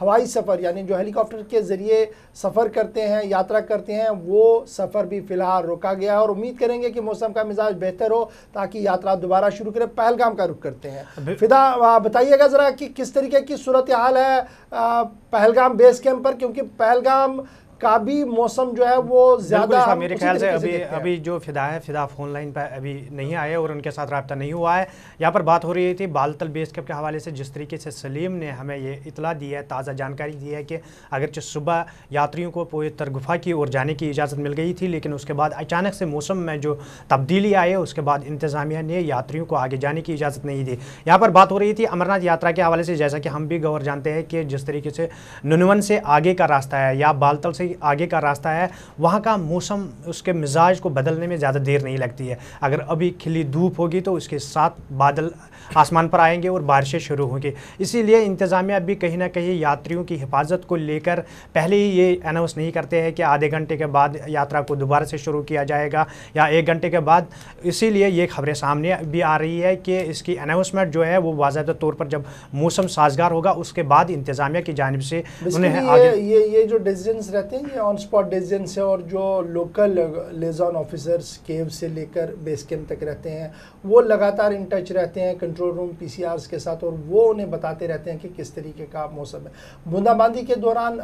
हवाई सफ़र यानी जो हेलीकॉप्टर के ज़रिए सफ़र करते हैं यात्रा करते हैं वो सफ़र भी फ़िलहाल रोका गया और उम्मीद करेंगे कि मौसम का मिजाज बेहतर हो ताकि यात्रा दोबारा शुरू करें पहलगाम का रुख करते हैं। फिदा बताइएगा ज़रा कि किस तरीके की सूरत हाल है पहलगाम बेस कैंप पर क्योंकि पहलगाम का भी मौसम जो है वो ज़्यादा मेरे ख्याल से अभी अभी जो फिदा है फिदा फ़ोन लाइन पर अभी नहीं आए और उनके साथ रबता नहीं हुआ है। यहाँ पर बात हो रही थी बालतल बेस कैप के हवाले से जिस तरीके से सलीम ने हमें ये इतला दी है ताज़ा जानकारी दी है कि अगर सुबह यात्रियों को पवित्र गुफा की ओर जाने की इजाज़त मिल गई थी लेकिन उसके बाद अचानक से मौसम में जो तब्दीली आई है उसके बाद इंतज़ामिया ने यात्रियों को आगे जाने की इजाज़त नहीं दी। यहाँ पर बात हो रही थी अमरनाथ यात्रा के हवाले से जैसा कि हम भी गौर जानते हैं कि जिस तरीके से नुनवन से आगे का रास्ता है या बालतल से आगे का रास्ता है वहाँ का मौसम उसके मिजाज को बदलने में ज़्यादा देर नहीं लगती है। अगर अभी खिली धूप होगी तो उसके साथ बादल आसमान पर आएँगे और बारिशें शुरू होंगी। इसीलिए इंतज़ामिया भी कहीं ना कहीं यात्रियों की हिफाजत को लेकर पहले ही ये अनाउंस नहीं करते हैं कि आधे घंटे के बाद यात्रा को दोबारा से शुरू किया जाएगा या एक घंटे के बाद। इसीलिए ये खबरें सामने भी आ रही है कि इसकी अनाउंसमेंट जो है वो वाजह तौर पर जब मौसम साजगार होगा उसके बाद इंतज़ामिया की जानब से उन्हें आगे ये ये जो डिसीजंस रहते हैं ये ऑन स्पॉट डिसीज़न से और जो लोकल लेजॉन ऑफिसर्स केव से लेकर बेस कैंप तक रहते हैं, वो लगातार इन टच रहते हैं कंट्रोल रूम पीसीआरस के साथ और वो उन्हें बताते रहते हैं कि किस तरीके का मौसम है। बूंदाबांदी के दौरान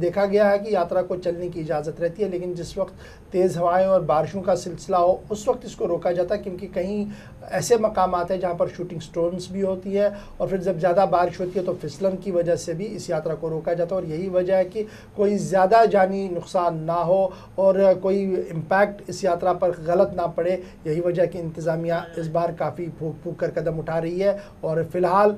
देखा गया है कि यात्रा को चलने की इजाज़त रहती है, लेकिन जिस वक्त तेज़ हवाएँ और बारिशों का सिलसिला हो, उस वक्त इसको रोका जाता है, क्योंकि कहीं ऐसे मकाम हैं जहाँ पर शूटिंग स्टोन्स भी होती है और फिर जब ज़्यादा बारिश होती है तो फिसलन की वजह से भी इस यात्रा को रोका जाता है और यही वजह है कि कोई ज़्यादा जानी नुकसान ना हो और कोई इम्पैक्ट इस यात्रा पर गलत ना पड़े, यही वजह कि इंतज़ामिया इस बार काफ़ी फूक फूक कर कदम उठा रही है और फ़िलहाल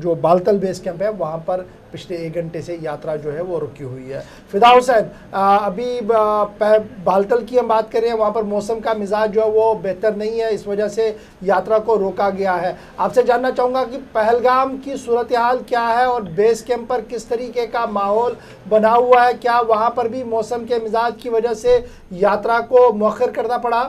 जो बालतल बेस कैंप है, वहाँ पर पिछले एक घंटे से यात्रा जो है वो रुकी हुई है। फिदा हुसैन अभी बालतल की हम बात करें वहाँ पर मौसम का मिजाज जो है वो बेहतर नहीं है, इस वजह से यात्रा को रोका गया है। आपसे जानना चाहूँगा कि पहलगाम की सूरत हाल क्या है और बेस कैंप पर किस तरीके का माहौल बना हुआ है? क्या वहाँ पर भी मौसम के मिजाज की वजह से यात्रा को मौखर करना पड़ा?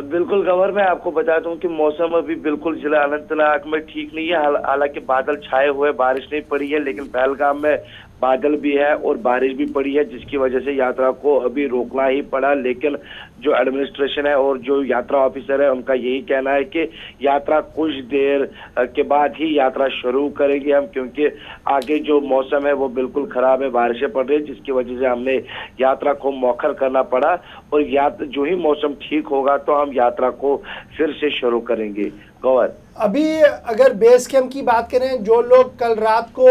बिल्कुल गवर मैं आपको बता दूँ कि मौसम अभी बिल्कुल जिला अनंतनाग में ठीक नहीं है। हालाँकि बादल छाए हुए, बारिश नहीं पड़ी है, लेकिन पहलगाम में बादल भी है और बारिश भी पड़ी है, जिसकी वजह से यात्रा को अभी रोकना ही पड़ा। लेकिन जो एडमिनिस्ट्रेशन है और जो यात्रा ऑफिसर है, उनका यही कहना है कि यात्रा कुछ देर के बाद ही यात्रा शुरू करेंगे हम, क्योंकि आगे जो मौसम है वो बिल्कुल खराब है, बारिशें पड़ रही है, जिसकी वजह से हमने यात्रा को मौखर करना पड़ा। और यात्रा जो ही मौसम ठीक होगा तो हम यात्रा को फिर से शुरू करेंगे। गौर। अभी अगर बेस कैंप की बात करें, जो लोग कल रात को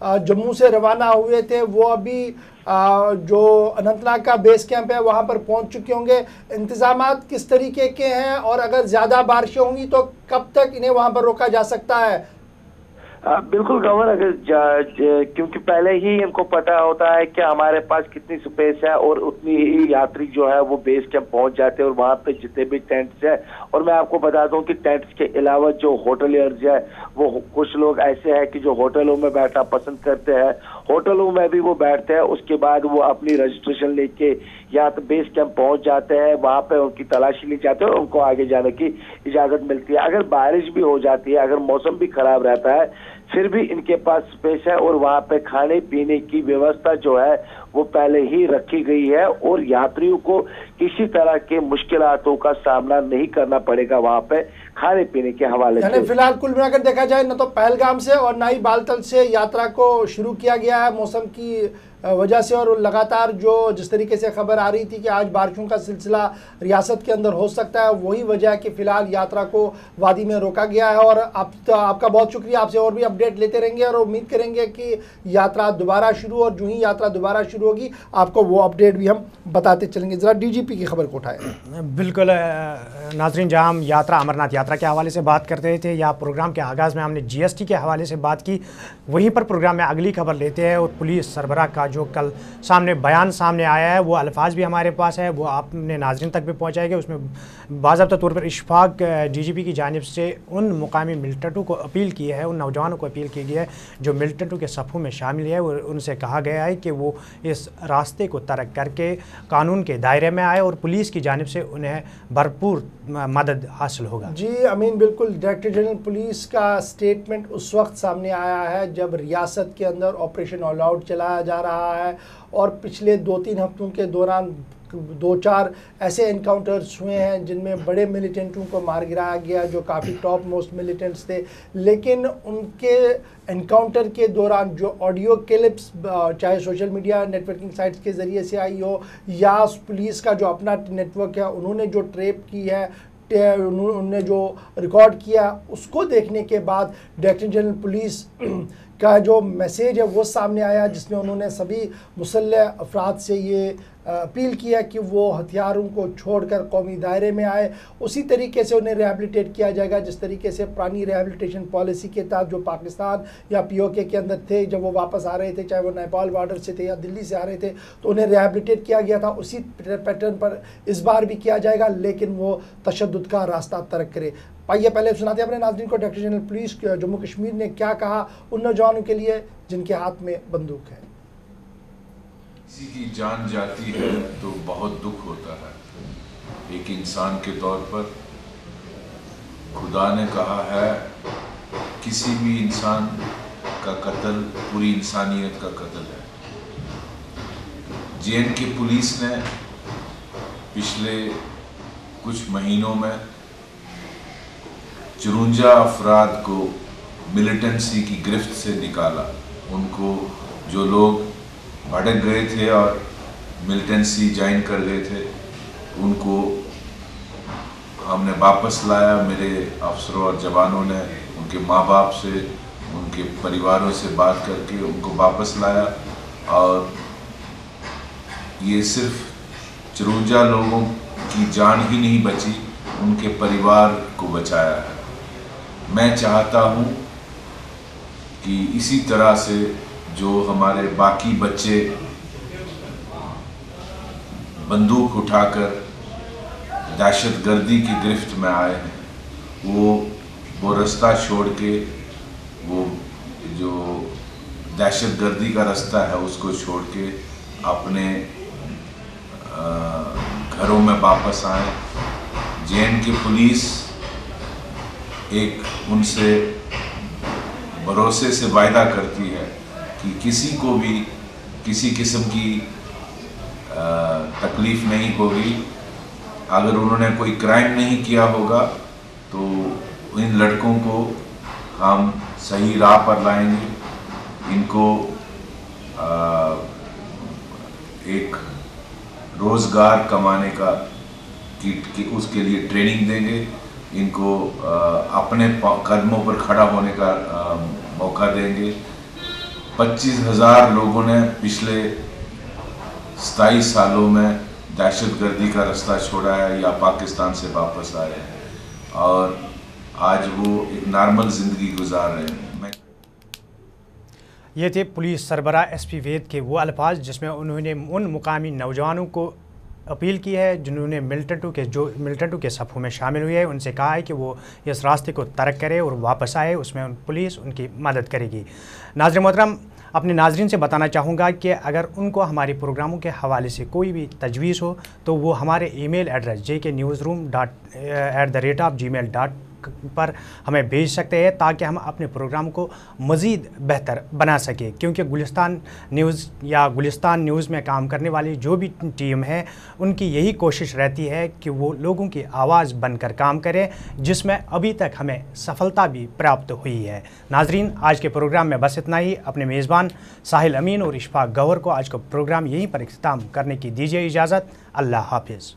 जम्मू से रवाना हुए थे, वो अभी जो अनंतनाग का बेस कैंप है, वहाँ पर पहुँच चुके होंगे। इंतज़ाम किस तरीके के हैं? और अगर ज़्यादा बारिशें होंगी तो कब तक इन्हें वहाँ पर रोका जा सकता है? बिल्कुल गवर्नर, अगर क्योंकि पहले ही इनको पता होता है कि हमारे पास कितनी स्पेस है और उतनी ही यात्री जो है वो बेस कैंप पहुँच जाते हैं और वहाँ पे जितने भी टेंट्स है। और मैं आपको बता दूँ कि टेंट्स के अलावा जो होटलियर्स है, वो कुछ लोग ऐसे हैं कि जो होटलों में बैठना पसंद करते हैं। होटलों में भी वो बैठते हैं, उसके बाद वो अपनी रजिस्ट्रेशन लेके या तो बेस कैंप पहुँच जाते हैं वहाँ पे उनकी तलाशी ली जाती है और उनको आगे जाने की इजाज़त मिलती है। अगर बारिश भी हो जाती है अगर मौसम भी खराब रहता है फिर भी इनके पास स्पेस है और वहाँ पे खाने पीने की व्यवस्था जो है वो पहले ही रखी गई है और यात्रियों को किसी तरह के मुश्किलों का सामना नहीं करना पड़ेगा वहाँ पे खाने पीने के हवाले से। फ़िलहाल कुल मिलाकर देखा जाए न तो पहलगाम से और ना ही बालतल से यात्रा को शुरू किया गया है मौसम की वजह से और लगातार जो जिस तरीके से खबर आ रही थी कि आज बारिशों का सिलसिला रियासत के अंदर हो सकता है, वही वजह है कि फ़िलहाल यात्रा को वादी में रोका गया है। और आप तो आपका बहुत शुक्रिया, आपसे और भी अपडेट लेते रहेंगे और उम्मीद करेंगे कि यात्रा दोबारा शुरू और जो ही यात्रा दोबारा शुरू होगी, आपको वो अपडेट भी हम बताते चलेंगे। ज़रा डीजीपी की खबर को उठाए। बिल्कुल नाजरीन जहाँ यात्रा, अमरनाथ यात्रा के हवाले से बात करते थे या प्रोग्राम के आगाज़ में हमने जीएसटी के हवाले से बात की, वहीं पर प्रोग्राम में अगली खबर लेते हैं और पुलिस सरबराह का जो कल सामने बयान सामने आया है, वो अल्फाज भी हमारे पास है, वो आपने नाजरन तक भी पहुँचाएँगे। उसमें बाबा तौर पर इशफाक डीजीपी की जानब से उन मुकामी मिलिटेंटों को अपील की है, उन नौजवानों को अपील की गई है, जो मिलिटेंटों के सफ़ों में शामिल है, और उनसे कहा गया है कि वो इस रास्ते को तरक करके कानून के दायरे में आए, और पुलिस की जानब से उन्हें भरपूर मदद हासिल होगा। जी, अमीन, बिल्कुल। डायरेक्टर जनरल पुलिस का स्टेटमेंट उस वक्त सामने आया है, जब रियासत के अंदर ऑपरेशन ऑल आउट चलाया जा रहा है और पिछले दो तीन हफ्तों के दौरान दो चार ऐसे इनकाउंटर्स हुए हैं जिनमें बड़े मिलिटेंटों को मार गिराया गया जो काफ़ी टॉप मोस्ट मिलिटेंट्स थे। लेकिन उनके इनकाउंटर के दौरान जो ऑडियो क्लिप्स चाहे सोशल मीडिया नेटवर्किंग साइट्स के ज़रिए से आई हो या पुलिस का जो अपना नेटवर्क है, उन्होंने जो ट्रेप की है उन्होंने जो रिकॉर्ड किया, उसको देखने के बाद डायरेक्टर जनरल पुलिस का जो मैसेज है वो सामने आया जिसमें उन्होंने सभी मुसल अफराद से ये अपील किया कि वो हथियारों को छोड़कर कौमी दायरे में आए। उसी तरीके से उन्हें रिहेबिलिटेट किया जाएगा, जिस तरीके से पुरानी रिहेबिलिटेशन पॉलिसी के तहत जो पाकिस्तान या पीओके के अंदर थे, जब वो वापस आ रहे थे, चाहे वो नेपाल बॉर्डर से थे या दिल्ली से आ रहे थे तो उन्हें रिहेबिलिटेट किया गया था। उसी पैटर्न पर इस बार भी किया जाएगा, लेकिन वो तशद का रास्ता तर्क करे। आइए, पहले सुनाते हैं अपने नाजरन को doctor general police Jammu Kashmir ने क्या कहा उन नौजवानों के लिए, जिनके हाथ में बंदूक है। किसी की जान जाती है तो बहुत दुख होता है। एक इंसान के तौर पर खुदा ने कहा है, किसी भी इंसान का कत्ल, पूरी इंसानियत का कत्ल है। जे की पुलिस ने पिछले कुछ महीनों में चुरुंजा अफराद को मिलिटेंसी की गिरफ्त से निकाला। उनको जो लोग भटक गए थे और मिलिटेंसी ज्वाइन कर गए थे। उनको हमने वापस लाया, मेरे अफसरों और जवानों ने उनके माँ बाप से, उनके परिवारों से बात करके उनको वापस लाया और ये सिर्फ़ चरूजा लोगों की जान ही नहीं बची, उनके परिवार को बचाया है। मैं चाहता हूँ कि इसी तरह से जो हमारे बाकी बच्चे बंदूक उठाकर दहशत गर्दी की गिरफ्त में आए हैं, वो वो रास्ता छोड़ के वो जो दहशत गर्दी का रास्ता है, उसको छोड़ के अपने घरों में वापस आए। जे की पुलिस एक उनसे भरोसे से वायदा करती है कि किसी को भी किसी किस्म की तकलीफ़ नहीं होगी। अगर उन्होंने कोई क्राइम नहीं किया होगा तो इन लड़कों को हम सही राह पर लाएँगे। इनको एक रोज़गार कमाने का की, की उसके लिए ट्रेनिंग देंगे। इनको अपने कदमों पर खड़ा होने का मौका देंगे। पच्चीस हज़ार लोगों ने पिछले सताईस सालों में दहशत गर्दी का रास्ता छोड़ा है या पाकिस्तान से वापस आए हैं। और आज वो एक नॉर्मल ज़िंदगी गुजार रहे हैं। ये थे पुलिस सरबरा एसपी वेद के वो अल्फाज जिसमें उन्होंने उन मुकामी नौजवानों को अपील की है, जिन्होंने मिलिटेंटों के जो मिलिटेंटों के सफ़ों में शामिल हुए हैं, उनसे कहा है कि वो इस रास्ते को तर्क करे और वापस आए, उसमें उन पुलिस उनकी मदद करेगी। नाजर मोहतरम, अपने नाजरन से बताना चाहूँगा कि अगर उनको हमारे प्रोग्रामों के हवाले से कोई भी तजवीज़ हो तो वो हमारे email address J K newsroom dot at the rate of Gmail dot पर हमें भेज सकते हैं ताकि हम अपने प्रोग्राम को मज़ीद बेहतर बना सकें। क्योंकि गुलिस्तान न्यूज़ या गुलिस्तान न्यूज़ में काम करने वाली जो भी टीम है, उनकी यही कोशिश रहती है कि वो लोगों की आवाज़ बनकर काम करें, जिसमें अभी तक हमें सफलता भी प्राप्त हुई है। नाजरीन, आज के प्रोग्राम में बस इतना ही। अपने मेज़बान साहिल अमीन और इशफाक गवर को आज का प्रोग्राम यहीं पर अख्ताम करने की दीजिए इजाज़त। अल्लाह हाफिज़।